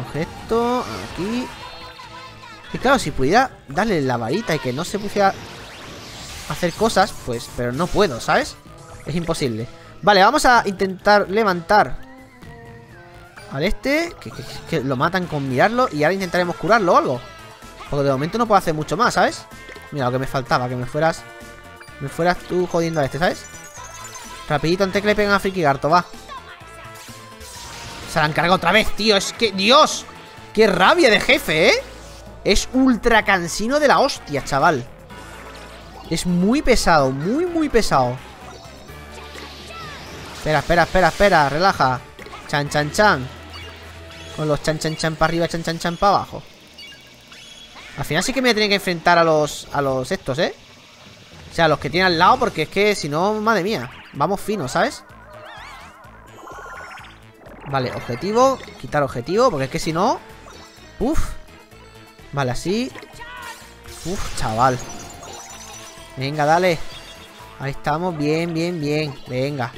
A: Objeto, aquí. Y claro, si pudiera darle la varita y que no se pusiera a hacer cosas, pues, pero no puedo, ¿sabes? Es imposible. Vale, vamos a intentar levantar al este, que, lo matan con mirarlo, y ahora intentaremos curarlo o algo. Porque de momento no puedo hacer mucho más, ¿sabes? Mira lo que me faltaba, que me fueras. Me fueras tú jodiendo a este, ¿sabes? Rapidito antes que le pegan a Friki Garto, va. Se la han cargado otra vez, tío. Es que, Dios. Qué rabia de jefe, ¿eh? Es ultra cansino de la hostia, chaval. Es muy pesado, muy, muy pesado. Espera, espera, espera, espera. Relaja. Chan, chan, chan. Con los chan, chan, para arriba, chan, chan, para abajo. Al final sí que me voy a tener que enfrentar a los, a los estos, ¿eh? O sea, los que tienen al lado, porque es que si no, madre mía. Vamos finos, ¿sabes? Vale, objetivo. Quitar objetivo, porque es que si no... Uf. Vale, así. Uf, chaval. Venga, dale. Ahí estamos, bien, bien, bien. Venga.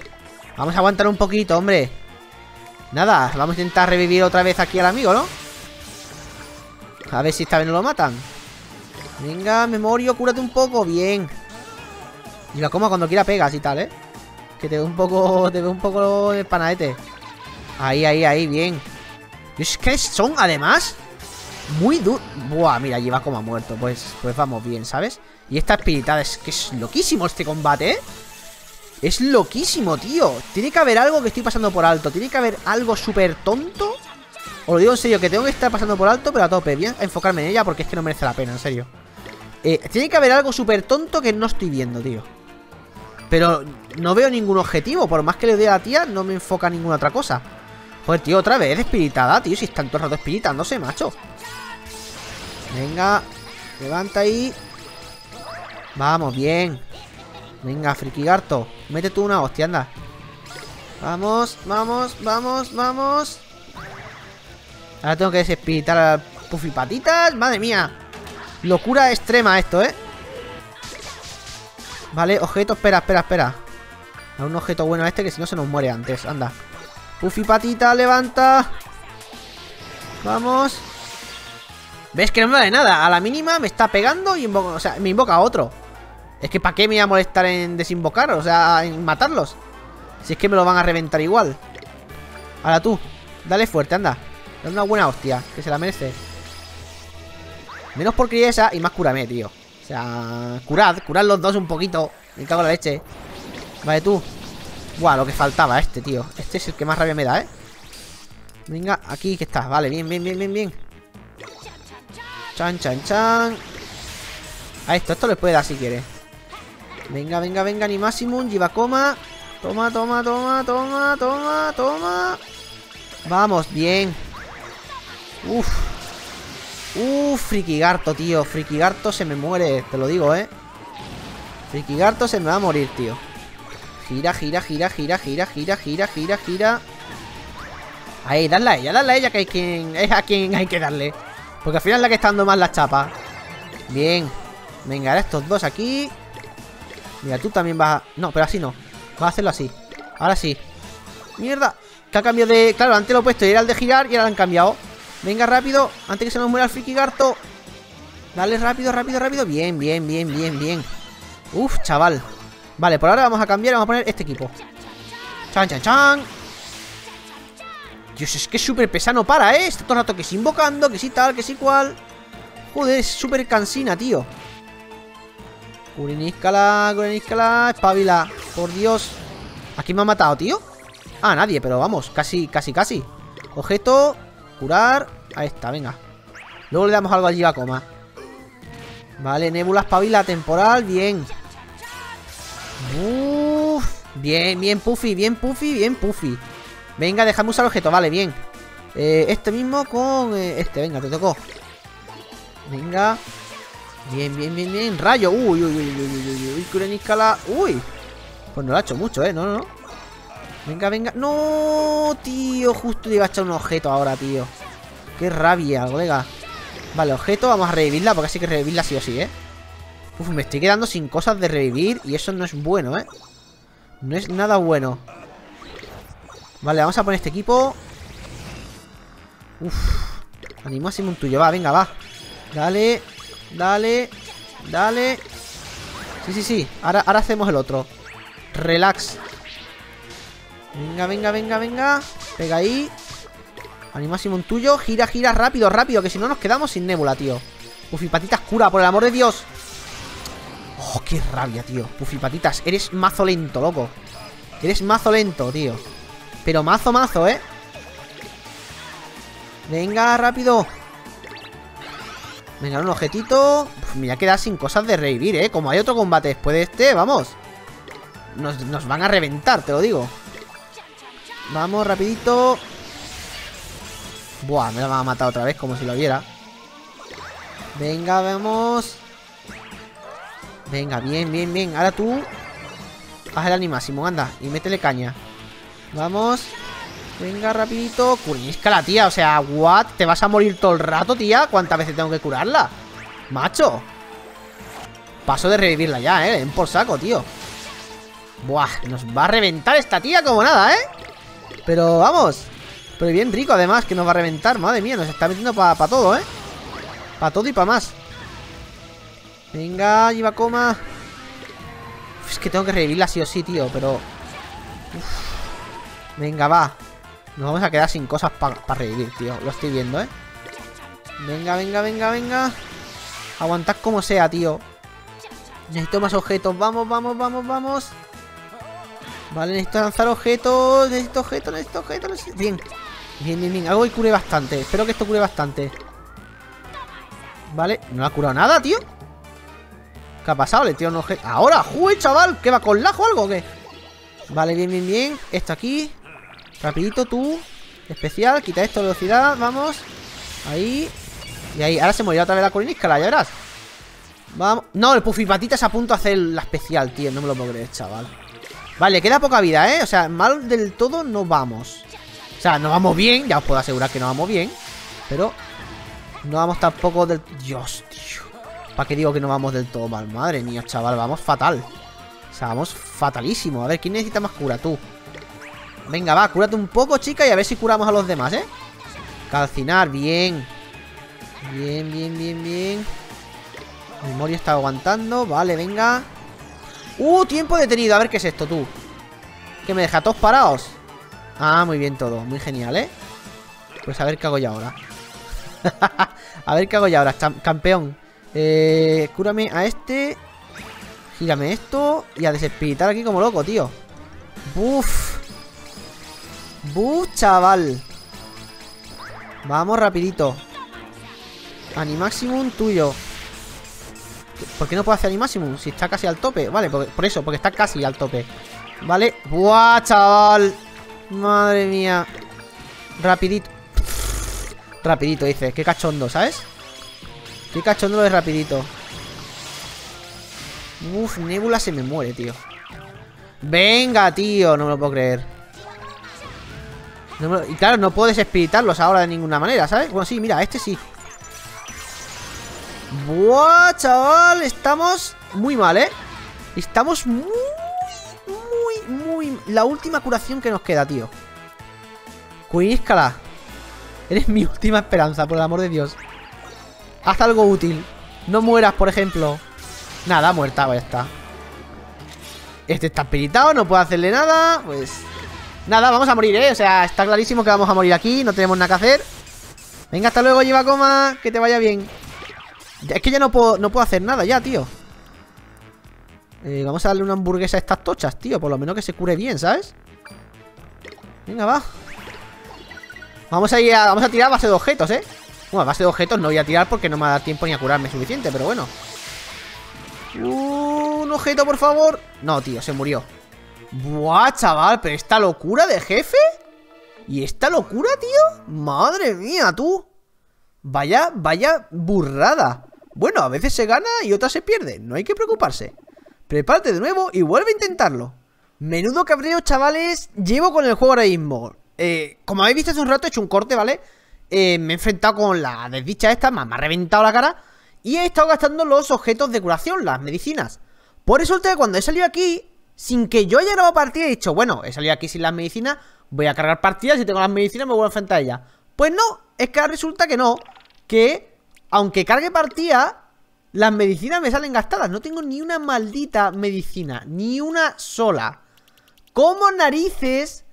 A: Vamos a aguantar un poquito, hombre. Nada, vamos a intentar revivir otra vez aquí al amigo, ¿no? A ver si esta vez no lo matan. Venga, Memorio, cúrate un poco. Bien. Y la coma cuando quiera pegas y tal, ¿eh? Que te ve un poco... Te ve un poco el panadete. Ahí, ahí, ahí, bien. Es que son, además, muy duros. Buah, mira, lleva como muerto. Pues, pues vamos bien, ¿sabes? Y esta espiritada es que es loquísimo este combate, ¿eh? Es loquísimo, tío. Tiene que haber algo que estoy pasando por alto. Tiene que haber algo súper tonto. Os lo digo en serio, que tengo que estar pasando por alto, pero a tope. Voy a enfocarme en ella porque es que no merece la pena, en serio. Eh, tiene que haber algo súper tonto que no estoy viendo, tío. Pero no veo ningún objetivo. Por más que le dé a la tía, no me enfoca ninguna otra cosa. Joder, tío, otra vez espiritada, tío. Si están todo el rato espiritándose, macho. Venga, levanta ahí. Vamos, bien. Venga, frikigarto. Mete tú una hostia, anda. Vamos, vamos, vamos, vamos. Ahora tengo que desespiritar a Puffy Patitas. Madre mía. Locura extrema esto, ¿eh? Vale, objeto, espera, espera, espera. A un objeto bueno este que si no se nos muere antes. Anda. Puffy Patita, levanta. Vamos. ¿Ves que no me vale nada? A la mínima me está pegando y me invoca otro. Es que ¿para qué me voy a molestar en desinvocar? O sea, en matarlos. Si es que me lo van a reventar igual. Ahora tú, dale fuerte, anda. Dale una buena hostia, que se la merece. Menos porquería esa y más curame, tío. O sea, curad, curad los dos un poquito. Me cago en la leche. Vale, tú. Buah, lo que faltaba este, tío. Este es el que más rabia me da, ¿eh? Venga, aquí que está. Vale, bien, bien, bien, bien, bien. Chan, chan, chan. A esto, esto le puede dar si quiere. Venga, venga, venga, ni Maximum, coma. Toma, toma, toma, toma, toma, toma. Vamos, bien. Uf. Uf, Frikigarto, tío. Frikigarto se me muere, te lo digo, ¿eh? Frikigarto se me va a morir, tío. Gira, gira, gira, gira, gira, gira, gira, gira, gira. Ahí, dale a ella, dale a ella que es a quien hay que darle. Porque al final es la que está dando más la chapa. Bien. Venga, ahora estos dos aquí. Mira, tú también vas a... No, pero así no. Vas a hacerlo así. Ahora sí. Mierda. Que ha cambiado de... Claro, antes lo he puesto era el de girar y ahora lo han cambiado. Venga, rápido. Antes que se nos muera el friki garto. Dale rápido, rápido, rápido. Bien, bien, bien, bien, bien. Uf, chaval. Vale, por ahora vamos a cambiar. Vamos a poner este equipo. Chan, chan, chan. Dios, es que es súper pesado para, ¿eh? Está todo el rato que sí invocando, que sí tal, que sí cual. Joder, es súper cansina, tío. Curiníscala, curiníscala, espabila. Por Dios. ¿A quién me ha matado, tío? Ah, nadie, pero vamos, casi, casi, casi. Objeto, curar. Ahí está, venga. Luego le damos algo allí a coma. Vale, nébula, espabila, temporal, bien. Uf, bien, bien, Puffy, bien, Puffy, bien, Puffy. Venga, déjame usar objeto, vale, bien. Eh, este mismo con eh, este, venga, te tocó. Venga. Bien, bien, bien, bien. Rayo. Uy, uy, uy, uy, uy, uy, uy. Kureniscala. Uy. Pues no lo ha hecho mucho, eh. No, no, no. Venga, venga. No, tío. Justo iba a echar un objeto ahora, tío. Qué rabia, colega. Vale, objeto. Vamos a revivirla porque así que revivirla sí o sí, eh. Uf, me estoy quedando sin cosas de revivir y eso no es bueno, ¿eh? No es nada bueno. Vale, vamos a poner este equipo. Uf. un tuyo, va, venga, va. Dale, dale, dale. Sí, sí, sí. Ahora, ahora hacemos el otro. Relax. Venga, venga, venga, venga. Pega ahí. un tuyo. Gira, gira, rápido, rápido. Que si no nos quedamos sin nébula, tío. Puffy patitas cura, por el amor de Dios. Oh, qué rabia, tío. Puffy patitas, eres mazo lento, loco. Eres mazo lento, tío. Pero mazo, mazo, ¿eh? Venga, rápido. Venga, un objetito. Uf, mira, queda sin cosas de revivir, ¿eh? Como hay otro combate después de este, vamos. Nos, nos van a reventar, te lo digo. Vamos, rapidito. Buah, me lo van a matar otra vez como si lo viera. Venga, vamos. Venga, bien, bien, bien. Ahora tú. Haz el animáximo, anda. Y métele caña. Vamos. Venga, rapidito. Curisca la tía. O sea, what? ¿Te vas a morir todo el rato, tía? ¿Cuántas veces tengo que curarla? Macho. Paso de revivirla ya, ¿eh? En por saco, tío. Buah, nos va a reventar esta tía como nada, ¿eh? Pero vamos. Pero bien rico, además, que nos va a reventar. Madre mía, nos está metiendo para todo, ¿eh? Para todo y para más. Venga, lleva coma. es que tengo que revivirla sí o sí, tío, pero... Venga, va. Nos vamos a quedar sin cosas para revivir, tío. Lo estoy viendo, ¿eh? Venga, venga, venga, venga. Aguantad como sea, tío. Necesito más objetos. Vamos, vamos, vamos, vamos. Vale, necesito lanzar objetos. Necesito objetos, necesito objetos. Bien. Bien, bien, bien. Algo que cure bastante. Espero que esto cure bastante. Vale. No ha curado nada, tío. ¿Qué ha pasado? Le tiro un objeto. ¡Ahora! ¡Jue, chaval! ¿Qué va con lajo o algo o qué? Vale, bien, bien, bien. Esto aquí. Rapidito tú. Especial. Quita esto de velocidad. Vamos. Ahí. Y ahí. Ahora se morirá otra vez la coliníscala, ya verás. Vamos. No, el Puffy Patitas a punto de hacer la especial, tío. No me lo puedo creer, chaval. Vale, queda poca vida, ¿eh? O sea, mal del todo no vamos. O sea, no vamos bien. Ya os puedo asegurar que no vamos bien. Pero no vamos tampoco del... Dios, tío. ¿Para qué digo que no vamos del todo mal? Madre mía, chaval. Vamos fatal. O sea, vamos fatalísimo. A ver, ¿quién necesita más cura? Tú. Venga, va, cúrate un poco, chica, y a ver si curamos a los demás, ¿eh? Calcinar, bien. Bien, bien, bien, bien. Memoria está aguantando. Vale, venga. ¡Uh! Tiempo detenido. A ver qué es esto, tú. ¿Que me deja todos parados? Ah, muy bien todo. Muy genial, ¿eh? Pues a ver qué hago yo ahora. a ver qué hago yo ahora, campeón. Eh, cúrame a este. Gírame esto. Y a desespiritar aquí como loco, tío. Buf. Buf, chaval. Vamos rapidito. Animaximum tuyo. ¿Por qué no puedo hacer Animaximum? Si está casi al tope. Vale, por, eso, porque está casi al tope. Vale. ¡Buah, chaval! Madre mía. Rapidito. Rapidito, dice. Qué cachondo, ¿sabes? Qué cachondo lo de rapidito. Uf, Nebula se me muere, tío. Venga, tío. No me lo puedo creer. Y claro, no puedo desespiritarlos ahora de ninguna manera, ¿sabes? Bueno, sí, mira, este sí. Buah, chaval, estamos muy mal, ¿eh? Estamos muy, muy, muy... La última curación que nos queda, tío. Cuíscala. Eres mi última esperanza, por el amor de Dios. Haz algo útil. No mueras, por ejemplo. Nada, muerta, ya está. Este está espiritado, no puedo hacerle nada. Pues... Nada, vamos a morir, ¿eh? O sea, está clarísimo que vamos a morir aquí. No tenemos nada que hacer. Venga, hasta luego, lleva coma. Que te vaya bien. Es que ya no puedo, no puedo hacer nada ya, tío. Eh, vamos a darle una hamburguesa a estas tochas, tío. Por lo menos que se cure bien, ¿sabes? Venga, va. Vamos a ir a, vamos a tirar base de objetos, ¿eh? Bueno, a base de objetos no voy a tirar porque no me da tiempo ni a curarme suficiente, pero bueno. un objeto, por favor. No, tío, se murió. Buah, chaval, pero esta locura de jefe. ¿Y esta locura, tío? Madre mía, tú. Vaya, vaya burrada. Bueno, a veces se gana y otras se pierde. No hay que preocuparse. Prepárate de nuevo y vuelve a intentarlo. Menudo cabreo, chavales. Llevo con el juego ahora mismo. Eh, como habéis visto hace un rato, he hecho un corte, ¿vale? Eh, me he enfrentado con la desdicha esta, me, ha reventado la cara. Y he estado gastando los objetos de curación, las medicinas. Por eso cuando he salido aquí, sin que yo haya grabado partida, he dicho, bueno, he salido aquí sin las medicinas, voy a cargar partidas, si tengo las medicinas me voy a enfrentar a ellas. Pues no, es que resulta que no, que aunque cargue partida, las medicinas me salen gastadas. No tengo ni una maldita medicina, ni una sola. ¿Cómo narices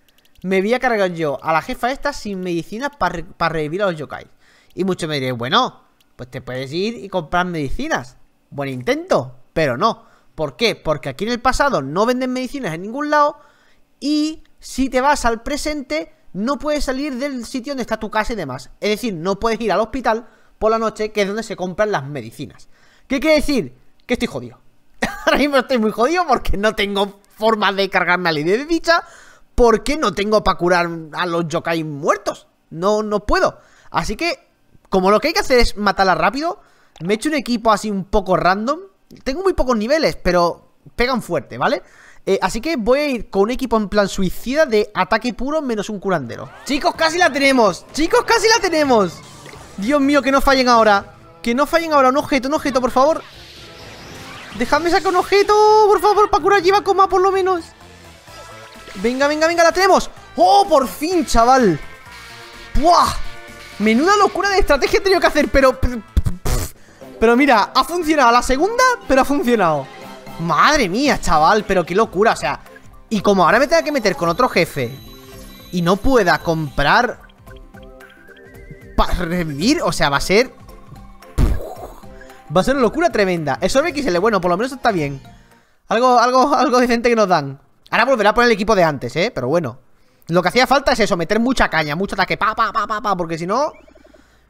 A: me voy a cargar yo a la jefa esta sin medicinas para revivir a los yokai? Y muchos me diréis, bueno, pues te puedes ir y comprar medicinas. Buen intento, pero no. ¿Por qué? Porque aquí en el pasado no venden medicinas en ningún lado y si te vas al presente no puedes salir del sitio donde está tu casa y demás. Es decir, no puedes ir al hospital por la noche, que es donde se compran las medicinas. ¿Qué quiere decir? Que estoy jodido. Ahora mismo estoy muy jodido porque no tengo forma de cargarme a la idea de dicha, porque no tengo para curar a los yokai muertos. No, no puedo. Así que, como lo que hay que hacer es matarla rápido, me he hecho un equipo así un poco random. Tengo muy pocos niveles, pero pegan fuerte, ¿vale? Eh, así que voy a ir con un equipo en plan suicida de ataque puro menos un curandero. Chicos, casi la tenemos. Chicos, casi la tenemos. Dios mío, que no fallen ahora. Que no fallen ahora. Un objeto, un objeto, por favor. Déjame sacar un objeto, por favor, para curar lleva coma por lo menos. Venga, venga, venga, la tenemos. ¡Oh, por fin, chaval! ¡Buah! Menuda locura de estrategia he tenido que hacer, pero... Pero mira, ha funcionado la segunda, pero ha funcionado. Madre mía, chaval, pero qué locura, o sea Y como ahora me tenga que meter con otro jefe Y no pueda comprar Para revivir, o sea, va a ser Va a ser una locura tremenda Eso es XL, bueno, por lo menos está bien Algo, algo, algo decente que nos dan Ahora volverá a poner el equipo de antes, eh, pero bueno Lo que hacía falta es eso, meter mucha caña Mucho ataque, pa, pa, pa, pa, pa Porque si no...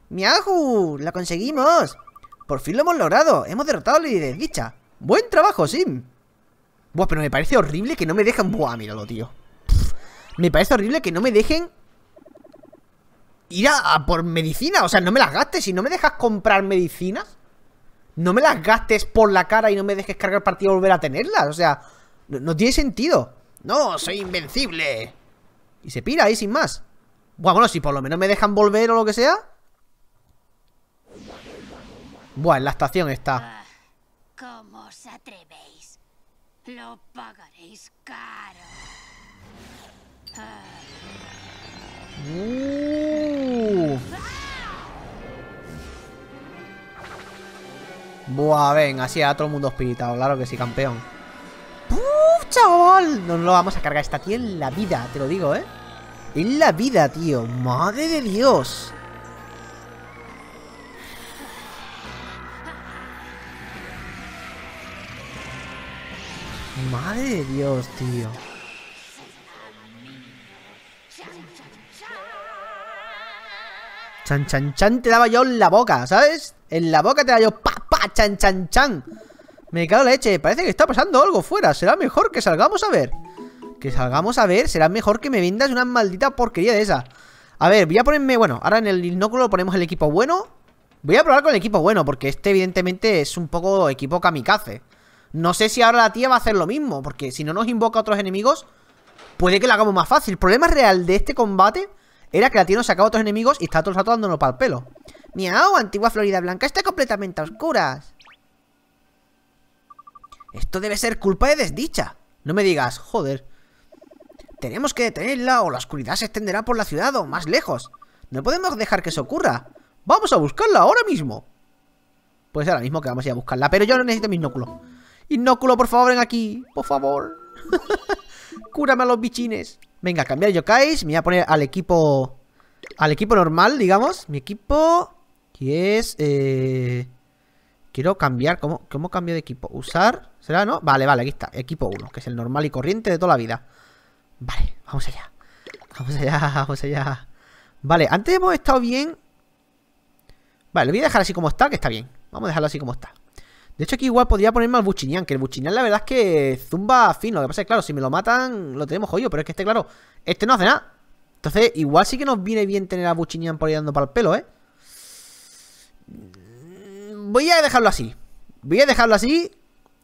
A: ¡Miaju! ¡La conseguimos! Por fin lo hemos logrado Hemos derrotado a la desdicha Buen trabajo, Sim. Buah, pero me parece horrible que no me dejen... Buah, míralo, tío. Me parece horrible que no me dejen... Ir a, por medicina. O sea, no me las gastes. Si no me dejas comprar medicinas... No me las gastes por la cara y no me dejes cargar partido y volver a tenerlas. O sea, no, tiene sentido. No, soy invencible. Y se pira ahí sin más. Buah, bueno, si por lo menos me dejan volver o lo que sea. Buah, en la estación está.
C: ¿Cómo os atrevéis? Lo pagaréis caro.
A: Uh. Buah, ven, así a todo el mundo espiritado, claro que sí, campeón. ¡Puf, chaval! No lo vamos a cargar esta tía en la vida, te lo digo, ¿eh? En la vida, tío. Madre de Dios. Madre de Dios, tío. Chan, chan, chan, te daba yo en la boca, ¿sabes? En la boca te daba yo pa, pa, chan, chan, chan. Me cago en leche. Parece que está pasando algo fuera. Será mejor que salgamos a ver. Que salgamos a ver. Será mejor que me vendas una maldita porquería de esa. A ver, voy a ponerme... Bueno, ahora en el inóculo ponemos el equipo bueno. Voy a probar con el equipo bueno, porque este evidentemente es un poco equipo kamikaze. No sé si ahora la tía va a hacer lo mismo, porque si no nos invoca a otros enemigos, puede que lo hagamos más fácil. El problema real de este combate era que la tía nos sacaba a otros enemigos y está todo el rato dándonos para el pelo. Miau, antigua Florida Blanca está completamente a oscuras. Esto debe ser culpa de desdicha. No me digas, joder. Tenemos que detenerla o la oscuridad se extenderá por la ciudad o más lejos. No podemos dejar que eso ocurra. Vamos a buscarla ahora mismo. Pues ahora mismo que vamos a ir a buscarla, pero yo no necesito mi binóculo. Inóculo, por favor, ven aquí. Por favor. Cúrame a los bichines. Venga, cambiar yokais. Me voy a poner al equipo... Al equipo normal, digamos. Mi equipo... Que es... Eh... Quiero cambiar. ¿Cómo, ¿Cómo cambio de equipo? ¿Usar? ¿Será, no? Vale, vale, aquí está. Equipo 1, que es el normal y corriente de toda la vida. Vale, vamos allá. Vamos allá, vamos allá. Vale, antes hemos estado bien. Vale, lo voy a dejar así como está, que está bien. Vamos a dejarlo así como está. De hecho, aquí igual podría ponerme al Buchinian, que el Buchinian la verdad es que zumba fino. Lo que pasa es que, claro, si me lo matan, lo tenemos jodido. Pero es que este, claro, este no hace nada. Entonces, igual sí que nos viene bien tener a Buchinian por ahí dando para el pelo, ¿eh? Voy a dejarlo así. Voy a dejarlo así.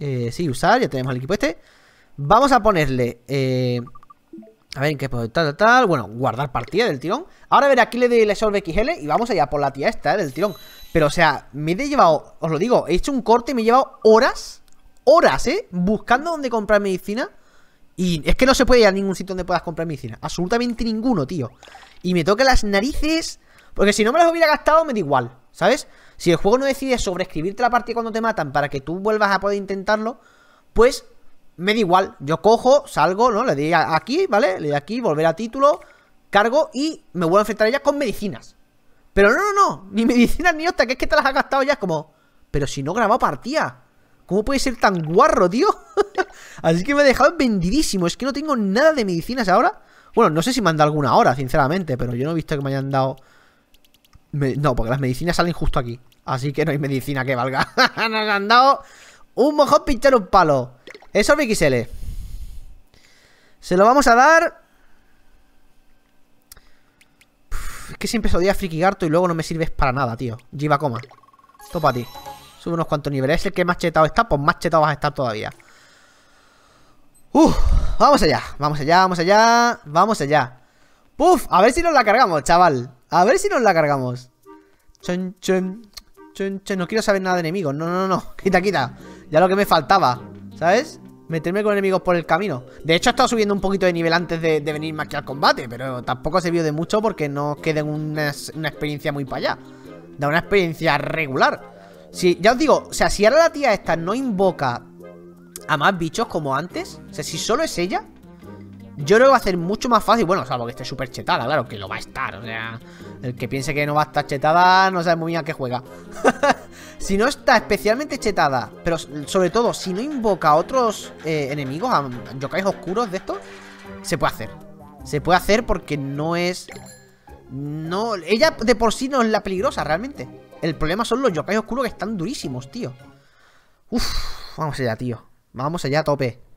A: Eh, sí, usar, ya tenemos el equipo este. Vamos a ponerle... Eh, a ver en qué puedo... Tal, tal, tal. Bueno, guardar partida del tirón. Ahora, a ver, aquí le doy el Solve XL y vamos allá por la tía esta, ¿eh? Del tirón. Pero, o sea, me he llevado, os lo digo, he hecho un corte y me he llevado horas, horas, ¿eh? Buscando dónde comprar medicina. Y es que no se puede ir a ningún sitio donde puedas comprar medicina. Absolutamente ninguno, tío. Y me toca las narices. Porque si no me las hubiera gastado, me da igual, ¿sabes? Si el juego no decide sobreescribirte la partida cuando te matan para que tú vuelvas a poder intentarlo, pues me da igual. Yo cojo, salgo, ¿no? Le doy aquí, ¿vale? Le doy aquí, volver a título, cargo y me vuelvo a enfrentar a ella con medicinas. Pero no, no, no, ni medicinas ni hostia, que es que te las has gastado ya. Como, pero si no grabado partida. ¿Cómo puede ser tan guarro, tío? Así que me he dejado vendidísimo. Es que no tengo nada de medicinas ahora. Bueno, no sé si me han dado alguna hora, sinceramente, pero yo no he visto que me hayan dado... No, porque las medicinas salen justo aquí. Así que no hay medicina que valga. Nos han dado un mojón pinchar un palo. Eso es XL. Se lo vamos a dar... es que siempre se odia Friki Garto y luego no me sirves para nada, tío. Jiva coma. Esto para ti. Sube unos cuantos niveles. Es el que más chetado está, pues más chetado vas a estar todavía. Uf, vamos allá, vamos allá, vamos allá, vamos allá. Puf, a ver si nos la cargamos, chaval. A ver si nos la cargamos. Chon, chon, chon, chon. No quiero saber nada de enemigos. No, no, no. Quita, quita. Ya lo que me faltaba, ¿sabes? Meterme con enemigos por el camino. De hecho, he estado subiendo un poquito de nivel antes de, de venirme aquí al combate. Pero tampoco se vio de mucho porque no queda una, una experiencia muy para allá. Da una experiencia regular. Si, ya os digo, o sea, si ahora la tía esta no invoca a más bichos como antes, o sea, si solo es ella, yo creo que va a ser mucho más fácil. Bueno, salvo que esté súper chetada, claro, que lo va a estar. O sea, el que piense que no va a estar chetada no sabe muy bien a qué juega. si no está especialmente chetada, pero sobre todo, si no invoca a otros eh, enemigos, a yokais oscuros de estos, se puede hacer. Se puede hacer porque no es... No, ella de por sí no es la peligrosa realmente. El problema son los yokai oscuros que están durísimos, tío. Uf, vamos allá, tío. Vamos allá a tope.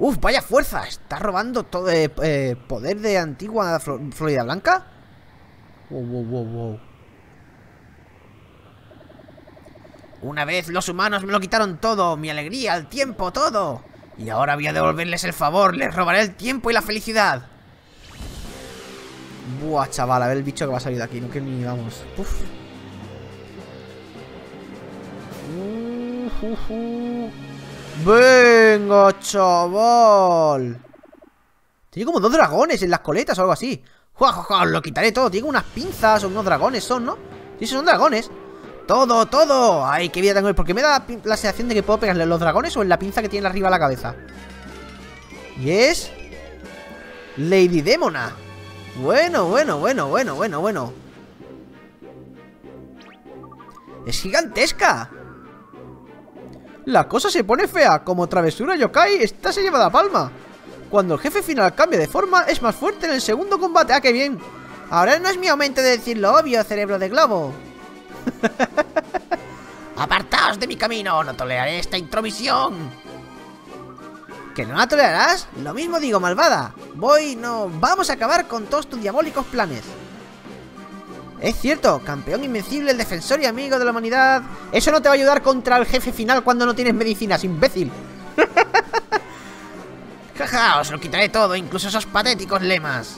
A: Uf, vaya fuerza. Está robando todo eh, eh, poder de antigua Florida Blanca. Wow, wow, wow, wow. Una vez los humanos me lo quitaron todo, mi alegría, el tiempo, todo. Y ahora voy a devolverles el favor, les robaré el tiempo y la felicidad. Buah, chaval, a ver el bicho que va a salir de aquí, no que ni vamos. Uf. Venga, chaval. Tiene como dos dragones en las coletas o algo así. ¡Jua! Lo quitaré todo. Tiene unas pinzas o unos dragones son, ¿no? Sí, son dragones. Todo, todo. Ay, qué vida tengo. Porque me da la sensación de que puedo pegarle los dragones o en la pinza que tiene arriba la cabeza. Y es... Lady Demona. Bueno, bueno, bueno, bueno, bueno, bueno. Es gigantesca. La cosa se pone fea. Como travesura yokai, esta se lleva la palma. Cuando el jefe final cambia de forma, es más fuerte en el segundo combate. ¡Ah, qué bien! Ahora no es mi aumento de decir lo obvio, cerebro de globo. ¡Apartaos de mi camino! ¡No toleraré esta intromisión! ¿Que no la tolerarás? Lo mismo digo, malvada. Voy, no... Vamos a acabar con todos tus diabólicos planes. Es cierto, campeón invencible, el defensor y amigo de la humanidad. Eso no te va a ayudar contra el jefe final cuando no tienes medicinas, imbécil. Jaja, os lo quitaré todo, incluso esos patéticos lemas.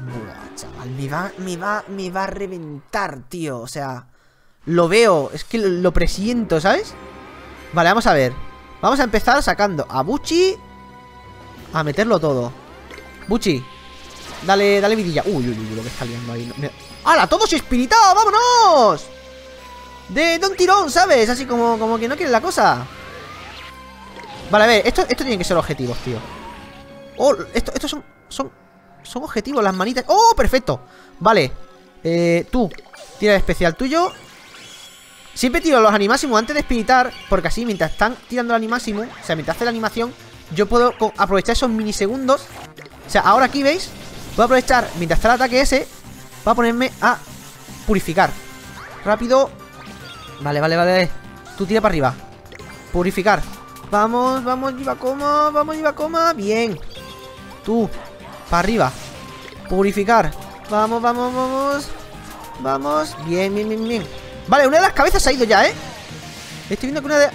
A: Buah, chaval, me va, me va, me va a reventar, tío. O sea, lo veo, es que lo, presiento, ¿sabes? Vale, vamos a ver. Vamos a empezar sacando a Buchi A meterlo todo Buchi Dale, dale vidilla Uy, uy, uy, lo que está liando ahí. ¡Hala! ¡Todos espiritados! ¡Vámonos! De, de un tirón, ¿sabes? Así como, como que no quiere la cosa Vale, a ver, esto, esto tiene que ser objetivos, tío Oh, esto, estos son, son Son objetivos, las manitas ¡Oh, perfecto! Vale Eh, tú Tira el especial tuyo Siempre tiro los animásimos antes de espiritar Porque así mientras están tirando el animásimo O sea, mientras hace la animación Yo puedo aprovechar esos minisegundos O sea, ahora aquí, ¿veis? Puedo aprovechar mientras está el ataque ese Para ponerme a purificar. Rápido. Vale, vale, vale. Tú tira para arriba. Purificar. Vamos, vamos, coma Vamos, coma. Bien. Tú Para arriba. Purificar. Vamos, vamos, vamos. Vamos. Bien, bien, bien, bien. Vale, una de las cabezas ha ido ya, ¿eh? Estoy viendo que una de...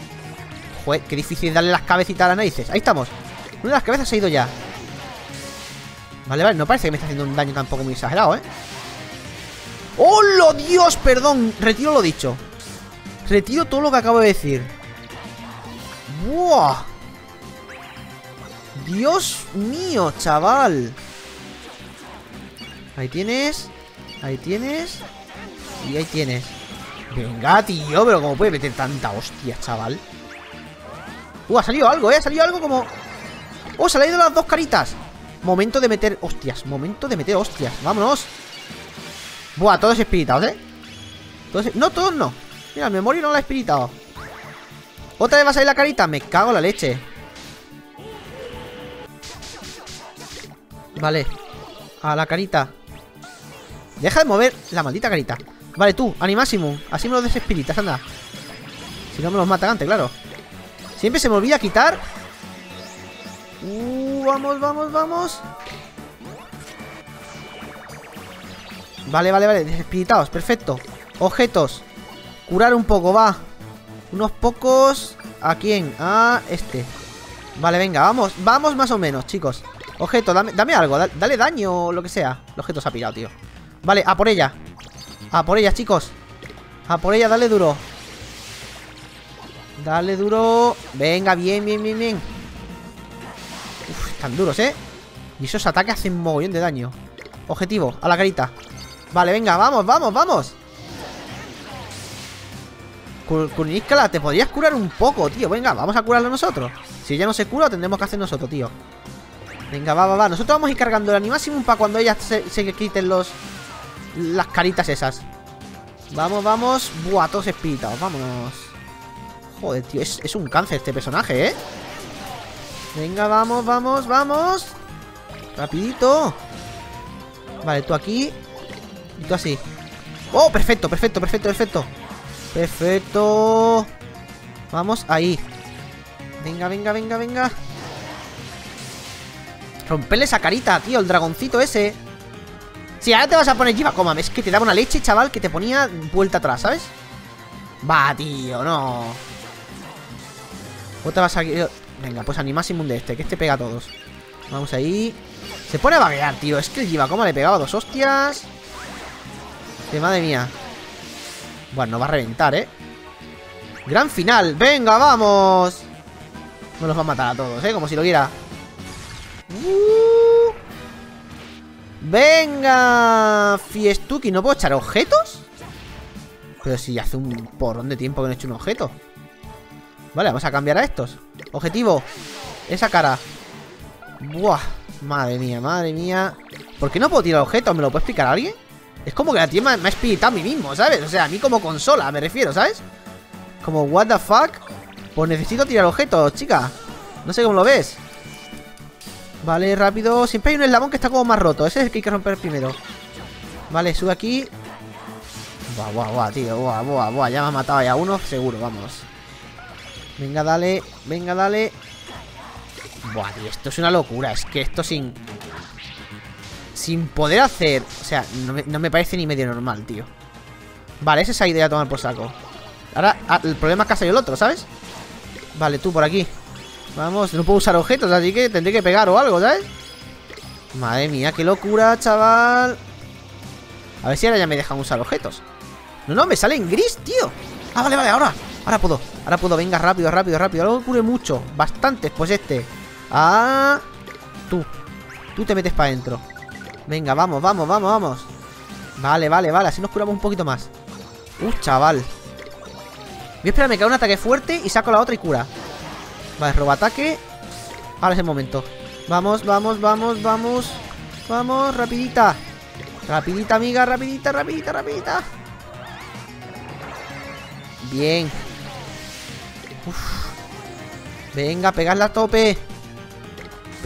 A: Joder, qué difícil darle las cabecitas a las narices. Ahí estamos. Una de las cabezas ha ido ya. Vale, vale, no parece que me está haciendo un daño tampoco muy exagerado, ¿eh? ¡Retiro! ¡Dios! Perdón, retiro lo dicho Retiro todo lo que acabo de decir ¡Buah! ¡Dios mío, chaval! Ahí tienes Ahí tienes Y ahí tienes Venga, tío, pero ¿cómo puede meter tanta hostia, chaval? Uh, ha salido algo, ¿eh? Ha salido algo como... ¡Oh, se le han ido las dos caritas! Momento de meter hostias Momento de meter hostias ¡Vámonos! Buah, todos espiritados, ¿eh? Todos... No, todos no. Mira, el memoria no la ha espiritado. ¿Otra vez va a salir la carita? Me cago en la leche. Vale. A la carita. Deja de mover la maldita carita. Vale, tú, Animasimum. Así me los desespiritas, anda. Si no me los matan antes, claro. Siempre se me olvida quitar. Uh, vamos, vamos, vamos Vale, vale, vale, desespiritados, perfecto. Objetos. Curar un poco, va. Unos pocos. ¿A quién? A este. Vale, venga, vamos, vamos más o menos, chicos. Objeto, dame, dame algo, dale daño o lo que sea. El objeto se ha pirado, tío. Vale, a por ella. A por ella, chicos. A por ella, dale duro. Dale duro. Venga, bien, bien, bien, bien. Uf, están duros, ¿eh? Y esos ataques hacen mogollón de daño. Objetivo, a la carita Vale, venga, vamos, vamos, vamos. Kurnískala, te podrías curar un poco, tío. Venga, vamos a curarlo nosotros. Si ella no se cura, tendremos que hacer nosotros, tío. Venga, va, va, va. Nosotros vamos a ir cargando el animáximo para cuando ellas se, se quiten los... Las caritas esas. Vamos, vamos. Buah, todos espiritados, vámonos. Joder, tío, es, es un cáncer este personaje, ¿eh? Venga, vamos, vamos, vamos. Rapidito. Vale, tú aquí Y tú así. Oh, perfecto, perfecto, perfecto, perfecto. Perfecto. Vamos, ahí. Venga, venga, venga, venga. Romperle esa carita, tío El dragoncito ese. Si, ahora te vas a poner Jiva Es que te daba una leche, chaval Que te ponía vuelta atrás, ¿sabes? Va, tío, no. O te vas a... Venga, pues animásimum de este Que este pega a todos. Vamos ahí. Se pone a vaguear, tío Es que el Jiva le pegaba dos hostias Madre mía Bueno, no va a reventar, ¿eh? Gran final ¡Venga, vamos! No los va a matar a todos, ¿eh? Como si lo quiera uh. ¡Venga! Fiestuki, ¿no puedo echar objetos? Pero si hace un porrón de tiempo que no he hecho un objeto Vale, vamos a cambiar a estos Objetivo Esa cara Buah Madre mía, madre mía ¿Por qué no puedo tirar objetos? ¿Me lo puede explicar alguien? Es como que la tía me, ha espiritado a mí mismo, ¿sabes? O sea, a mí como consola, me refiero, ¿sabes? Como, what the fuck Pues necesito tirar objetos, chica. No sé cómo lo ves. Vale, rápido. Siempre hay un eslabón que está como más roto. Ese es el que hay que romper primero. Vale, sube aquí. Buah, buah, buah, tío. Buah, buah, buah. Ya me ha matado ya uno Seguro, vamos. Venga, dale. Venga, dale. Buah, tío Esto es una locura. Es que esto sin... Sin poder hacer... O sea, no me, parece ni medio normal, tío. Vale, esa es esa idea a tomar por saco. Ahora, ah, el problema es que ha salido el otro, ¿sabes? Vale, tú por aquí. Vamos, no puedo usar objetos, así que tendré que pegar o algo, ¿sabes? Madre mía, qué locura, chaval. A ver si ahora ya me dejan usar objetos. No, no, me sale en gris, tío. Ah, vale, vale, ahora Ahora puedo, ahora puedo, venga, rápido, rápido, rápido. Algo cure mucho, bastantes, pues este. Ah, tú. Tú te metes para adentro Venga, vamos, vamos, vamos, vamos. Vale, vale, vale, así nos curamos un poquito más. Uh, chaval. Voy a esperarme que haga un ataque fuerte y saco la otra y cura. Vale, roba ataque. Ahora es el momento. Vamos, vamos, vamos, vamos. Vamos, rapidita. Rapidita, amiga, rapidita, rapidita, rapidita. Bien. Uf. Venga, pegarla a tope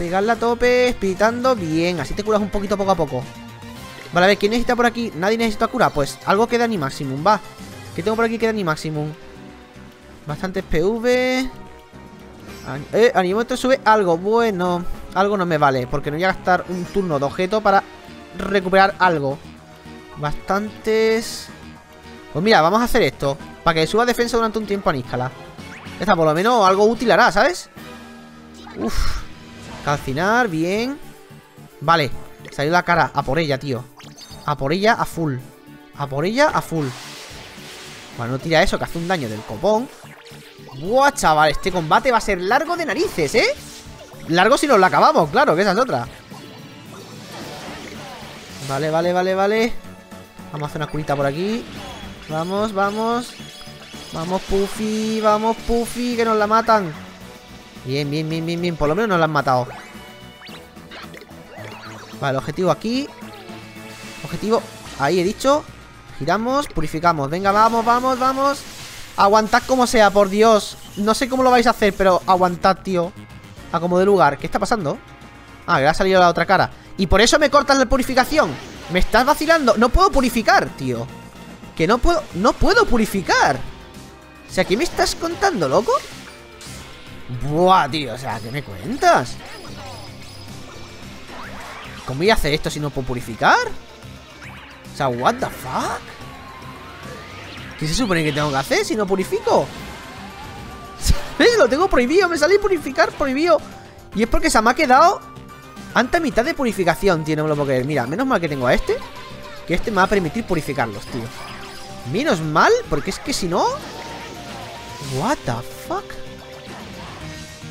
A: Pegarla a tope Espiritando, bien Así te curas un poquito poco a poco. Vale, a ver, ¿quién necesita por aquí? Nadie necesita cura Pues algo queda ni maximum, va. ¿Qué tengo por aquí queda ni maximum? Bastantes PV eh, animómetro sube algo Bueno, algo no me vale Porque no voy a gastar un turno de objeto para recuperar algo. Bastantes. Pues mira, vamos a hacer esto Para que suba defensa durante un tiempo a Níscala. Esta por lo menos algo útil hará, ¿sabes? Uf Calcinar, bien Vale, salió la cara A por ella, tío A por ella, a full A por ella, a full. Bueno, no tira eso, que hace un daño del copón. Buah, chaval, este combate va a ser largo de narices, ¿eh? Largo si nos lo acabamos, claro, que esa es otra. Vale, vale, vale, vale. Vamos a hacer una curita por aquí. Vamos, vamos. Vamos, Puffy, vamos, Puffy, que nos la matan. Bien, bien, bien, bien, bien. Por lo menos nos la han matado. Vale, objetivo aquí. Objetivo. Ahí he dicho. Giramos, purificamos. Venga, vamos, vamos, vamos. Aguantad como sea, por Dios. No sé cómo lo vais a hacer, pero aguantad, tío. A como de lugar. ¿Qué está pasando? Ah, que le ha salido la otra cara. Y por eso me cortas la purificación. Me estás vacilando. No puedo purificar, tío. Que no puedo. No puedo purificar. O sea, ¿qué me estás contando, loco? Buah, tío. O sea, ¿qué me cuentas? ¿Cómo voy a hacer esto si no puedo purificar? O sea, what the fuck? ¿Qué se supone que tengo que hacer si no purifico? ¿Sabes? Lo tengo prohibido, me sale purificar prohibido Y es porque se me ha quedado Ante mitad de purificación, tío, no me lo puedo creer Mira, menos mal que tengo a este Que este me va a permitir purificarlos, tío Menos mal, porque es que si no What the fuck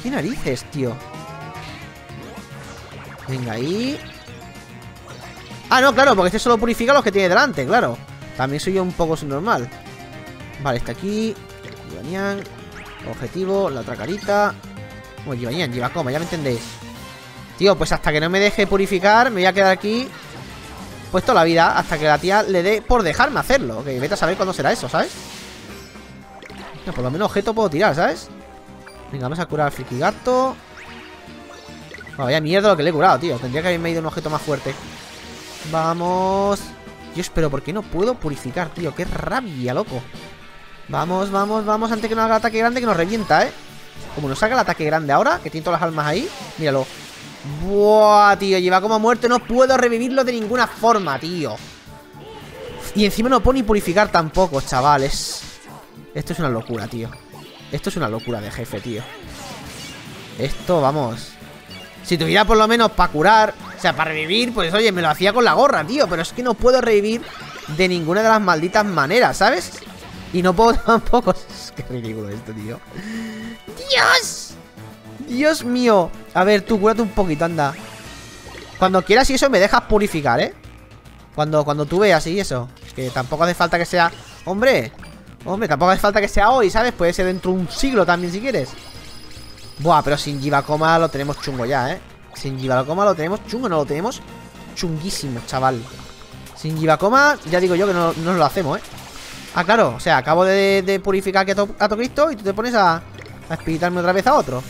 A: ¿Qué narices, tío? Venga, ahí. Ah, no, claro, porque este solo purifica los que tiene delante, claro. También soy yo un poco subnormal. Vale, está aquí. Objetivo, la otra carita. Bueno, Gibanian, lleva coma, ya me entendéis. Tío, pues hasta que no me deje purificar Me voy a quedar aquí Pues toda la vida, hasta que la tía le dé por dejarme hacerlo. Que vete a saber cuándo será eso, ¿sabes? Por lo menos objeto puedo tirar, ¿sabes? Venga, vamos a curar al friki gato. Vaya mierda lo que le he curado, tío. Tendría que haberme ido un objeto más fuerte. Vamos. Dios, pero ¿por qué no puedo purificar, tío? Qué rabia, loco. Vamos, vamos, vamos Antes que no haga el ataque grande que nos revienta, ¿eh? Como nos haga el ataque grande ahora Que tiene todas las almas ahí Míralo. Buah, tío Lleva como muerto No puedo revivirlo de ninguna forma, tío. Y encima no puedo ni purificar tampoco, chavales. Esto es una locura, tío Esto es una locura de jefe, tío Esto, vamos Si tuviera por lo menos para curar O sea, para revivir Pues oye, me lo hacía con la gorra, tío Pero es que no puedo revivir de ninguna de las malditas maneras, ¿sabes? Y no puedo tampoco Qué ridículo esto, tío ¡Dios! Dios mío A ver, tú, cúrate un poquito, anda Cuando quieras y eso me dejas purificar, ¿eh? Cuando, cuando tú veas y eso Es que tampoco hace falta que sea... ¡Hombre! Hombre, tampoco hace falta que sea hoy, ¿sabes? Puede ser dentro de un siglo también si quieres Buah, pero sin Jivacoma lo tenemos chungo ya, ¿eh? Sin Jivacoma lo tenemos chungo, no lo tenemos chunguísimo, chaval Sin Jivacoma, ya digo yo que no, no lo hacemos, ¿eh? Ah, claro, o sea, acabo de, purificar aquí a Cristo y tú te pones a, a espiritarme otra vez a otro.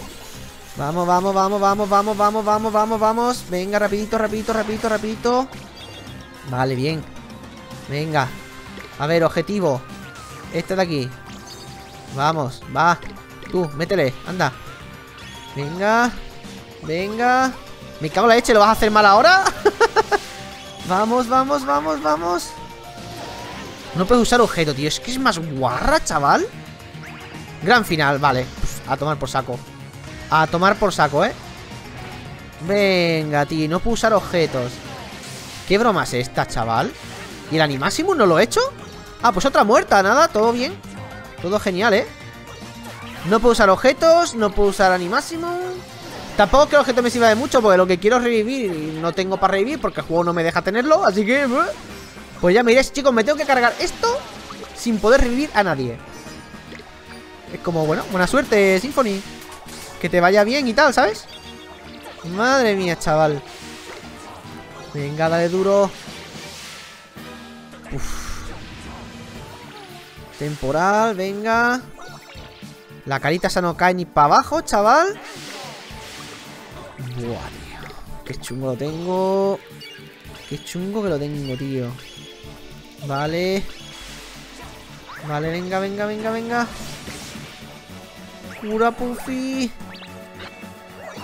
A: Vamos, vamos, vamos, vamos, vamos, vamos, vamos, vamos, vamos. Venga, rapidito, rapidito, rapidito, rapidito. Vale, bien. Venga. A ver, objetivo. Este de aquí. Vamos, va. Tú, métele, anda. Venga. Venga. Me cago en la leche, ¿lo vas a hacer mal ahora? vamos, vamos, vamos, vamos. No puedes usar objeto, tío. Es que es más guarra, chaval. Gran final, vale. a tomar por saco. A tomar por saco, ¿eh? Venga, tío. No puedo usar objetos. ¿Qué broma es esta, chaval? ¿Y el Animaximus no lo he hecho? Ah, pues otra muerta, nada, todo bien. Todo genial, ¿eh? No puedo usar objetos, no puedo usar Animaximus. Tampoco es que el objeto me sirva de mucho, porque lo que quiero es revivir y no tengo para revivir porque el juego no me deja tenerlo, así que... Pues ya me iréis, chicos, me tengo que cargar esto sin poder revivir a nadie. Es como, bueno, buena suerte, Symphony. Que te vaya bien y tal, ¿sabes? Madre mía, chaval. Venga, dale duro. Uf. Temporal, venga. La carita esa no cae ni para abajo, chaval. Buah, tío. Qué chungo lo tengo. Qué chungo que lo tengo, tío. Vale. Vale, venga, venga, venga, venga. Cura, Puffy.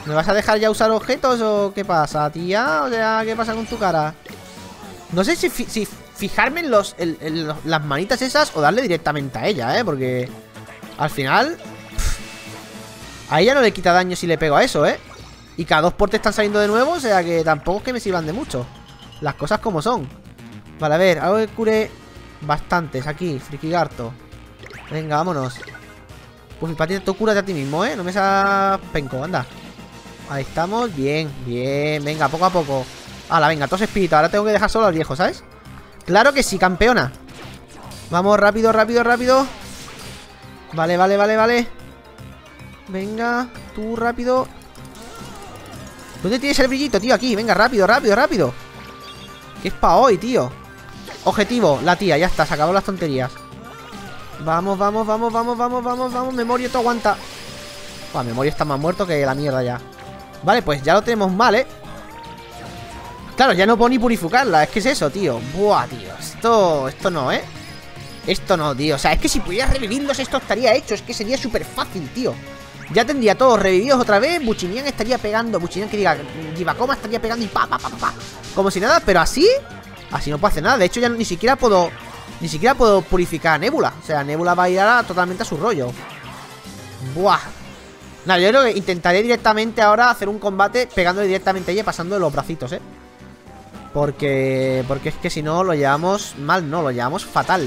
A: ¿Me vas a dejar ya usar objetos o qué pasa, tía? O sea, ¿qué pasa con tu cara? No sé si, si fijarme en, los, las manitas esas o darle directamente a ella, ¿eh? Porque al final... A ella no le quita daño si le pego a eso, ¿eh? Y cada dos portes están saliendo de nuevo, o sea que tampoco es que me sirvan de mucho. Las cosas como son. Vale, a ver, algo que cure Bastantes aquí, frikigarto. Venga, vámonos. Pues patita, tú cúrate a ti mismo, ¿eh? No me seas penco, anda. Ahí estamos, bien, bien. Venga, poco a poco. Hala, venga, todos espíritus. Ahora tengo que dejar solo al viejo, ¿sabes? Claro que sí, campeona. Vamos, rápido, rápido, rápido. Vale, vale, vale, vale. Venga, tú rápido. ¿Dónde tienes el brillito, tío? Aquí, venga, rápido, rápido, rápido. ¿Qué es pa' hoy, tío? Objetivo, la tía, ya está, se acabó las tonterías. Vamos, vamos, vamos, vamos, vamos, vamos, vamos. Memoria, tú aguanta. Buah, Memoria está más muerto que la mierda ya. Vale, pues ya lo tenemos mal, ¿eh? Claro, ya no puedo ni purificarla. Es que es eso, tío. Buah, tío. Esto, esto no, ¿eh? Esto no, tío. O sea, es que si pudiera revivirlos esto estaría hecho. Es que sería súper fácil, tío. Ya tendría todos revividos otra vez. Buchinian estaría pegando. Buchinian que diga, Givacoma estaría pegando y pa, pa, pa, pa. Como si nada, pero así. Así no puedo hacer nada. De hecho, ya ni siquiera puedo. Ni siquiera puedo purificar a Nebula. O sea, Nebula va a ir ahora totalmente a su rollo. Buah. Nada, yo creo que intentaré directamente ahora hacer un combate pegándole directamente a ella pasando de los bracitos, ¿eh? Porque, porque es que si no lo llevamos mal, no, lo llevamos fatal.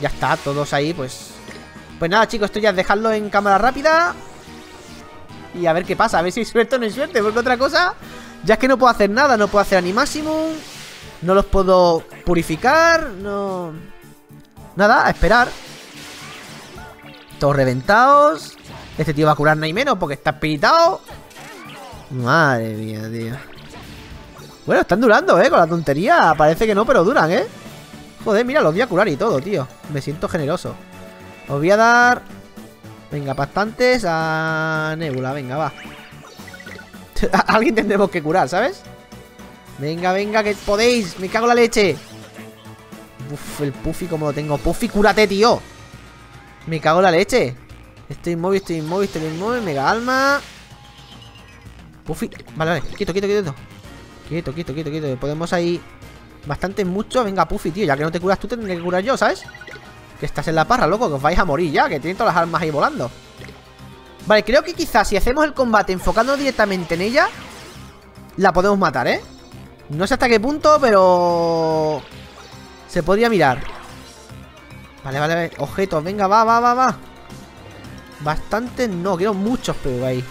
A: Ya está, todos ahí, pues... Pues nada, chicos, esto ya es dejarlo en cámara rápida. Y a ver qué pasa, a ver si hay suerte o no hay suerte. Porque otra cosa, ya es que no puedo hacer nada, no puedo hacer animáximum. No los puedo purificar, no... Nada, a esperar. Todos reventados. Este tío va a curar no hay menos porque está espiritado. Madre mía, tío. Bueno, están durando, ¿eh? Con la tontería. Parece que no, pero duran, ¿eh? Joder, mira, los voy a curar y todo, tío. Me siento generoso. Os voy a dar... Venga, bastantes a Nebula. Venga, va. Alguien tendremos que curar, ¿sabes? Venga, venga, que podéis. Me cago en la leche. Uf, el Puffy como lo tengo. Puffy, cúrate, tío. Me cago en la leche. Estoy inmóvil, estoy inmóvil, estoy inmóvil. Mega alma. Puffy. Vale, vale. Quieto, quieto, quieto. Quieto, quieto, quieto, quieto. Podemos ahí. Bastante mucho. Venga, Puffy, tío. Ya que no te curas tú, tendré que curar yo, ¿sabes? Que estás en la parra, loco. Que os vais a morir ya. Que tienen todas las armas ahí volando. Vale, creo que quizás si hacemos el combate enfocándonos directamente en ella, la podemos matar, ¿eh? No sé hasta qué punto, pero... Se podría mirar. Vale, vale, vale. Objetos, venga, va, va, va, va. Bastante no, quiero muchos pero ahí.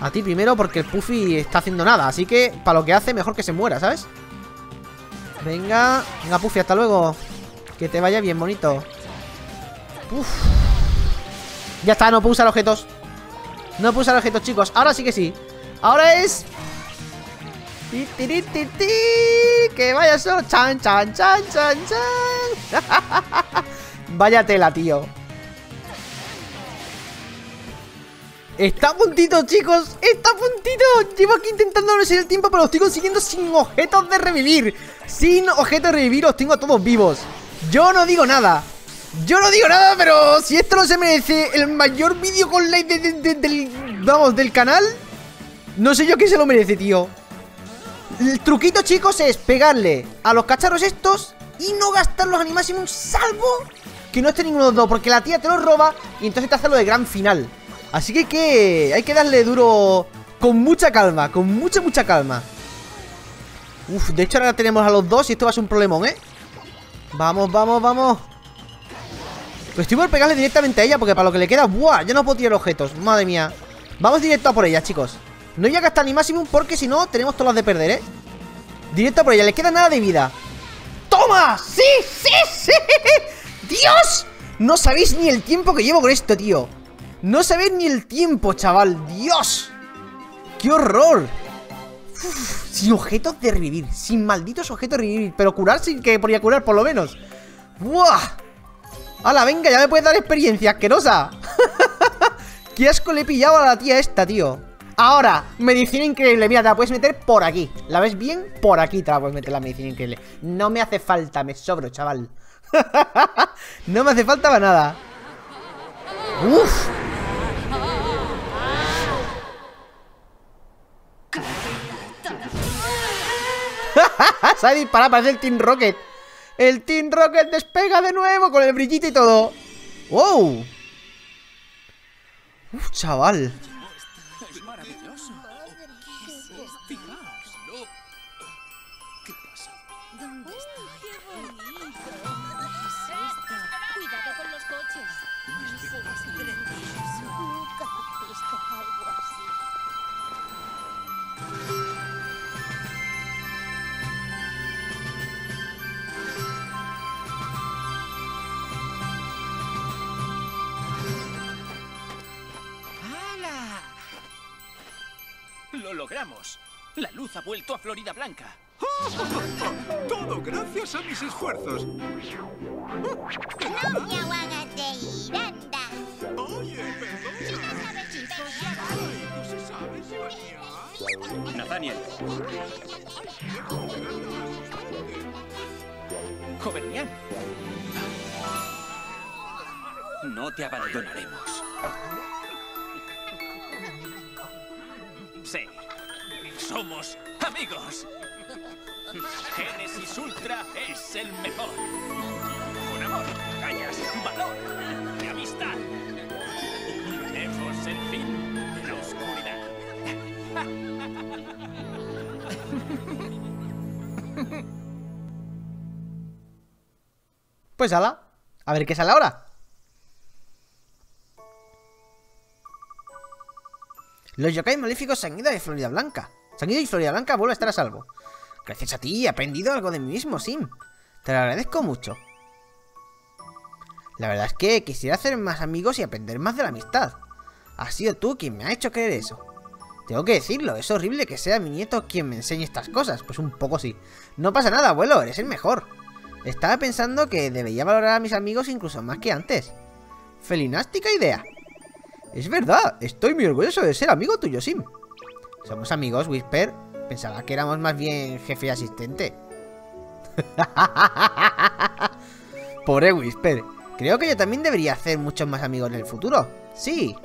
A: A ti primero porque el Puffy está haciendo nada Así que para lo que hace mejor que se muera, ¿sabes? Venga, venga Puffy, hasta luego. Que te vaya bien, bonito. Uf. Ya está, no puedo usar objetos. No puedo usar objetos, chicos. Ahora sí que sí. Ahora es... Que vaya solo Chan, chan, chan, chan, chan. Vaya tela, tío Está a puntito, chicos. Está a puntito. Llevo aquí intentando reducir el tiempo Pero lo estoy consiguiendo sin objetos de revivir. Sin objetos de revivir Os tengo a todos vivos. Yo no digo nada. Yo no digo nada Pero si esto no se merece El mayor vídeo con like de- de- de- del... Vamos, del canal No sé yo qué se lo merece, tío. El truquito, chicos, es pegarle A los cacharros estos Y no gastar los animásimos Salvo que no esté ninguno de los dos Porque la tía te los roba Y entonces te hace lo de gran final Así que, hay que darle duro con mucha calma, con mucha, mucha calma. Uf, de hecho ahora tenemos a los dos y esto va a ser un problemón, ¿eh? Vamos, vamos, vamos. Pues estoy por pegarle directamente a ella porque para lo que le queda, ¡buah! Ya no puedo tirar objetos, madre mía. Vamos directo a por ella, chicos. No voy a gastar ni máximo porque si no tenemos todas las de perder, ¿eh? Directo a por ella, le queda nada de vida. ¡Toma! ¡Sí, sí, sí! ¡Dios! No sabéis ni el tiempo que llevo con esto, tío. No sabéis ni el tiempo, chaval. ¡Dios! ¡Qué horror! Uf, sin objetos de revivir. Sin malditos objetos de revivir. Pero curar sin que podía curar, por lo menos. ¡Buah! ¡Hala, venga! Ya me puedes dar experiencia, asquerosa. ¡Qué asco le he pillado a la tía esta, tío! Ahora, medicina increíble. Mira, te la puedes meter por aquí. ¿La ves bien? Por aquí te la puedes meter la medicina increíble. No me hace falta, me sobro, chaval. no me hace falta para nada. ¡Uf! Se ha disparado, parece el Team Rocket. El Team Rocket despega de nuevo con el brillito y todo. ¡Wow! Uf, chaval.
B: Logramos. La luz ha vuelto a Florida Blanca.
D: Todo gracias a mis esfuerzos.
C: No me hagas de ir, anda.
D: Oye, perdona. Ay, ¿no se sabe, Sebastián?
B: Nathaniel. Covernian. No te abandonaremos. Sí. Somos amigos. Genesis Ultra es el mejor. Con amor, callas, valor y amistad. Veremos el fin de la oscuridad.
A: Pues ala, a ver qué sale ahora. Los yokai maléficos se han ido de Florida Blanca. Se han ido y Florida Blanca vuelve a estar a salvo. Gracias a ti he aprendido algo de mí mismo, Sim. Te lo agradezco mucho. La verdad es que quisiera hacer más amigos y aprender más de la amistad. Has sido tú quien me ha hecho creer eso. Tengo que decirlo, es horrible que sea mi nieto quien me enseñe estas cosas. Pues un poco sí. No pasa nada, abuelo, eres el mejor. Estaba pensando que debería valorar a mis amigos incluso más que antes. Felinástica idea. Es verdad, estoy muy orgulloso de ser amigo tuyo, Sim. Somos amigos, Whisper. Pensaba que éramos más bien jefe y asistente. Pobre Whisper. Creo que yo también debería hacer muchos más amigos en el futuro. Sí.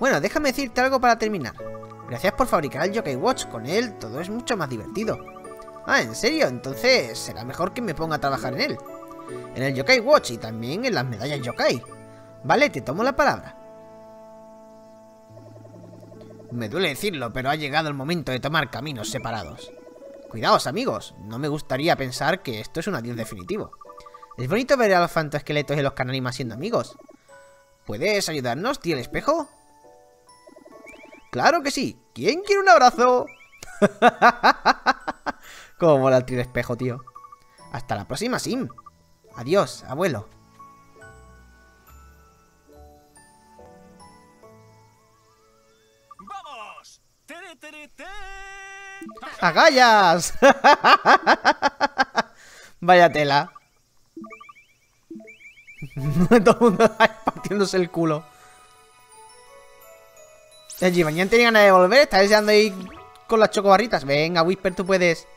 A: Bueno, déjame decirte algo para terminar. Gracias por fabricar el Yokai Watch. Con él todo es mucho más divertido. Ah, ¿en serio? Entonces será mejor que me ponga a trabajar en él. En el Yokai Watch y también en las medallas Yokai. Vale, te tomo la palabra. Me duele decirlo, pero ha llegado el momento de tomar caminos separados. Cuidaos, amigos. No me gustaría pensar que esto es un adiós definitivo. Es bonito ver a los fantoesqueletos y los cananimas siendo amigos. ¿Puedes ayudarnos, tío el espejo? ¡Claro que sí! ¿Quién quiere un abrazo? Cómo mola el tío espejo, tío. Hasta la próxima, Sim. Adiós, abuelo. ¡Agallas! Vaya tela. Todo el mundo partiéndose el culo. El Gibañán tiene ganas de volver, está deseando ir con las chocobarritas. Venga, Whisper, tú puedes.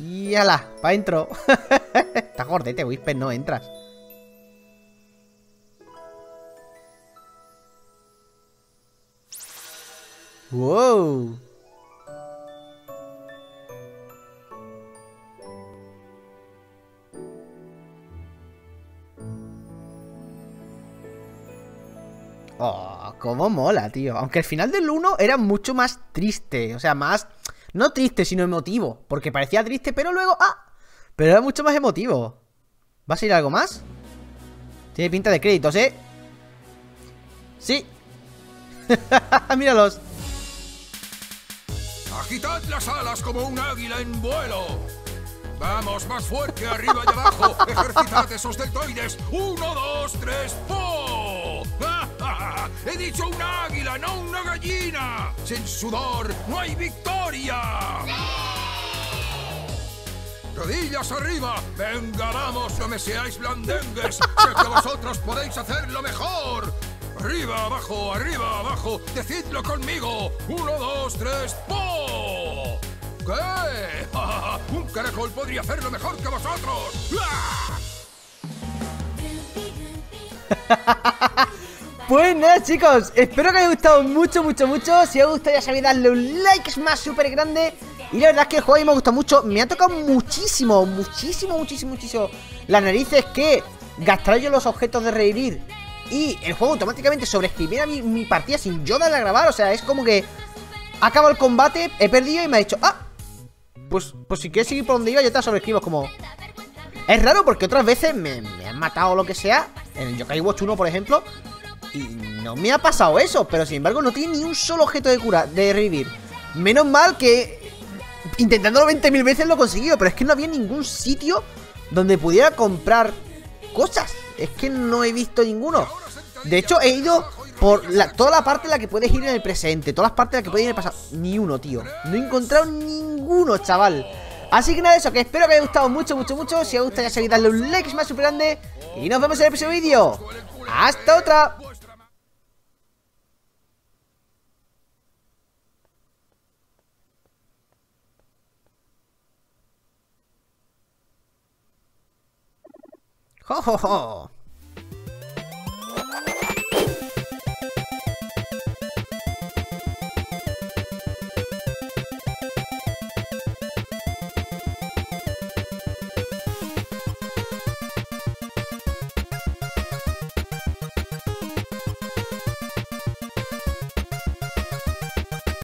A: Y ala, pa' adentro. está gordete, Whisper, no entras. Wow. Oh, cómo mola, tío. Aunque el final del 1 era mucho más triste. O sea, más. No triste, sino emotivo. Porque parecía triste, pero luego. ¡Ah! Pero era mucho más emotivo. ¿Va a salir algo más? Tiene pinta de créditos, ¿eh? Sí. Míralos.
D: Agitad las alas como un águila en vuelo. Vamos, más fuerte, arriba y abajo. Ejercitad esos deltoides. Uno, dos, tres, ¡po! He dicho un águila, no una gallina. Sin sudor no hay victoria. Rodillas arriba. Venga, vamos, no me seáis blandengues. Que vosotros podéis hacerlo mejor. Arriba, abajo, arriba, abajo. Decidlo conmigo. Uno, dos, tres, ¡po! ¿Qué? Un caracol podría hacerlo mejor que vosotros. ¡Ah!
A: Pues nada chicos, espero que os haya gustado mucho, mucho, mucho. Si os gusta ya sabéis darle un like, más súper grande. Y la verdad es que el juego a mí me gusta mucho. Me ha tocado muchísimo, muchísimo, muchísimo, muchísimo Las narices que gastar yo los objetos de revivir Y el juego automáticamente sobreescribiera mi, mi partida sin yo darle a grabar. O sea, es como que Acabo el combate, he perdido y me ha dicho Ah, pues, pues si quieres seguir por donde iba yo te sobreescribo como... Es raro porque otras veces me, me han matado o lo que sea. En el Yokai Watch 1 por ejemplo y no me ha pasado eso, pero sin embargo no tiene ni un solo objeto de cura, de revivir. Menos mal que intentándolo 20.000 veces lo he conseguido, pero es que no había ningún sitio donde pudiera comprar cosas. Es que no he visto ninguno. De hecho, he ido por toda la parte en la que puedes ir en el presente, todas las partes en las que puedes ir en el pasado. Ni uno, tío. No he encontrado ninguno, chaval. Así que nada, eso, que espero que haya gustado mucho, mucho, mucho. Si os gusta, ya sabéis, darle un like, es más súper grande. Y nos vemos en el próximo vídeo. ¡Hasta otra! Ho ho ho!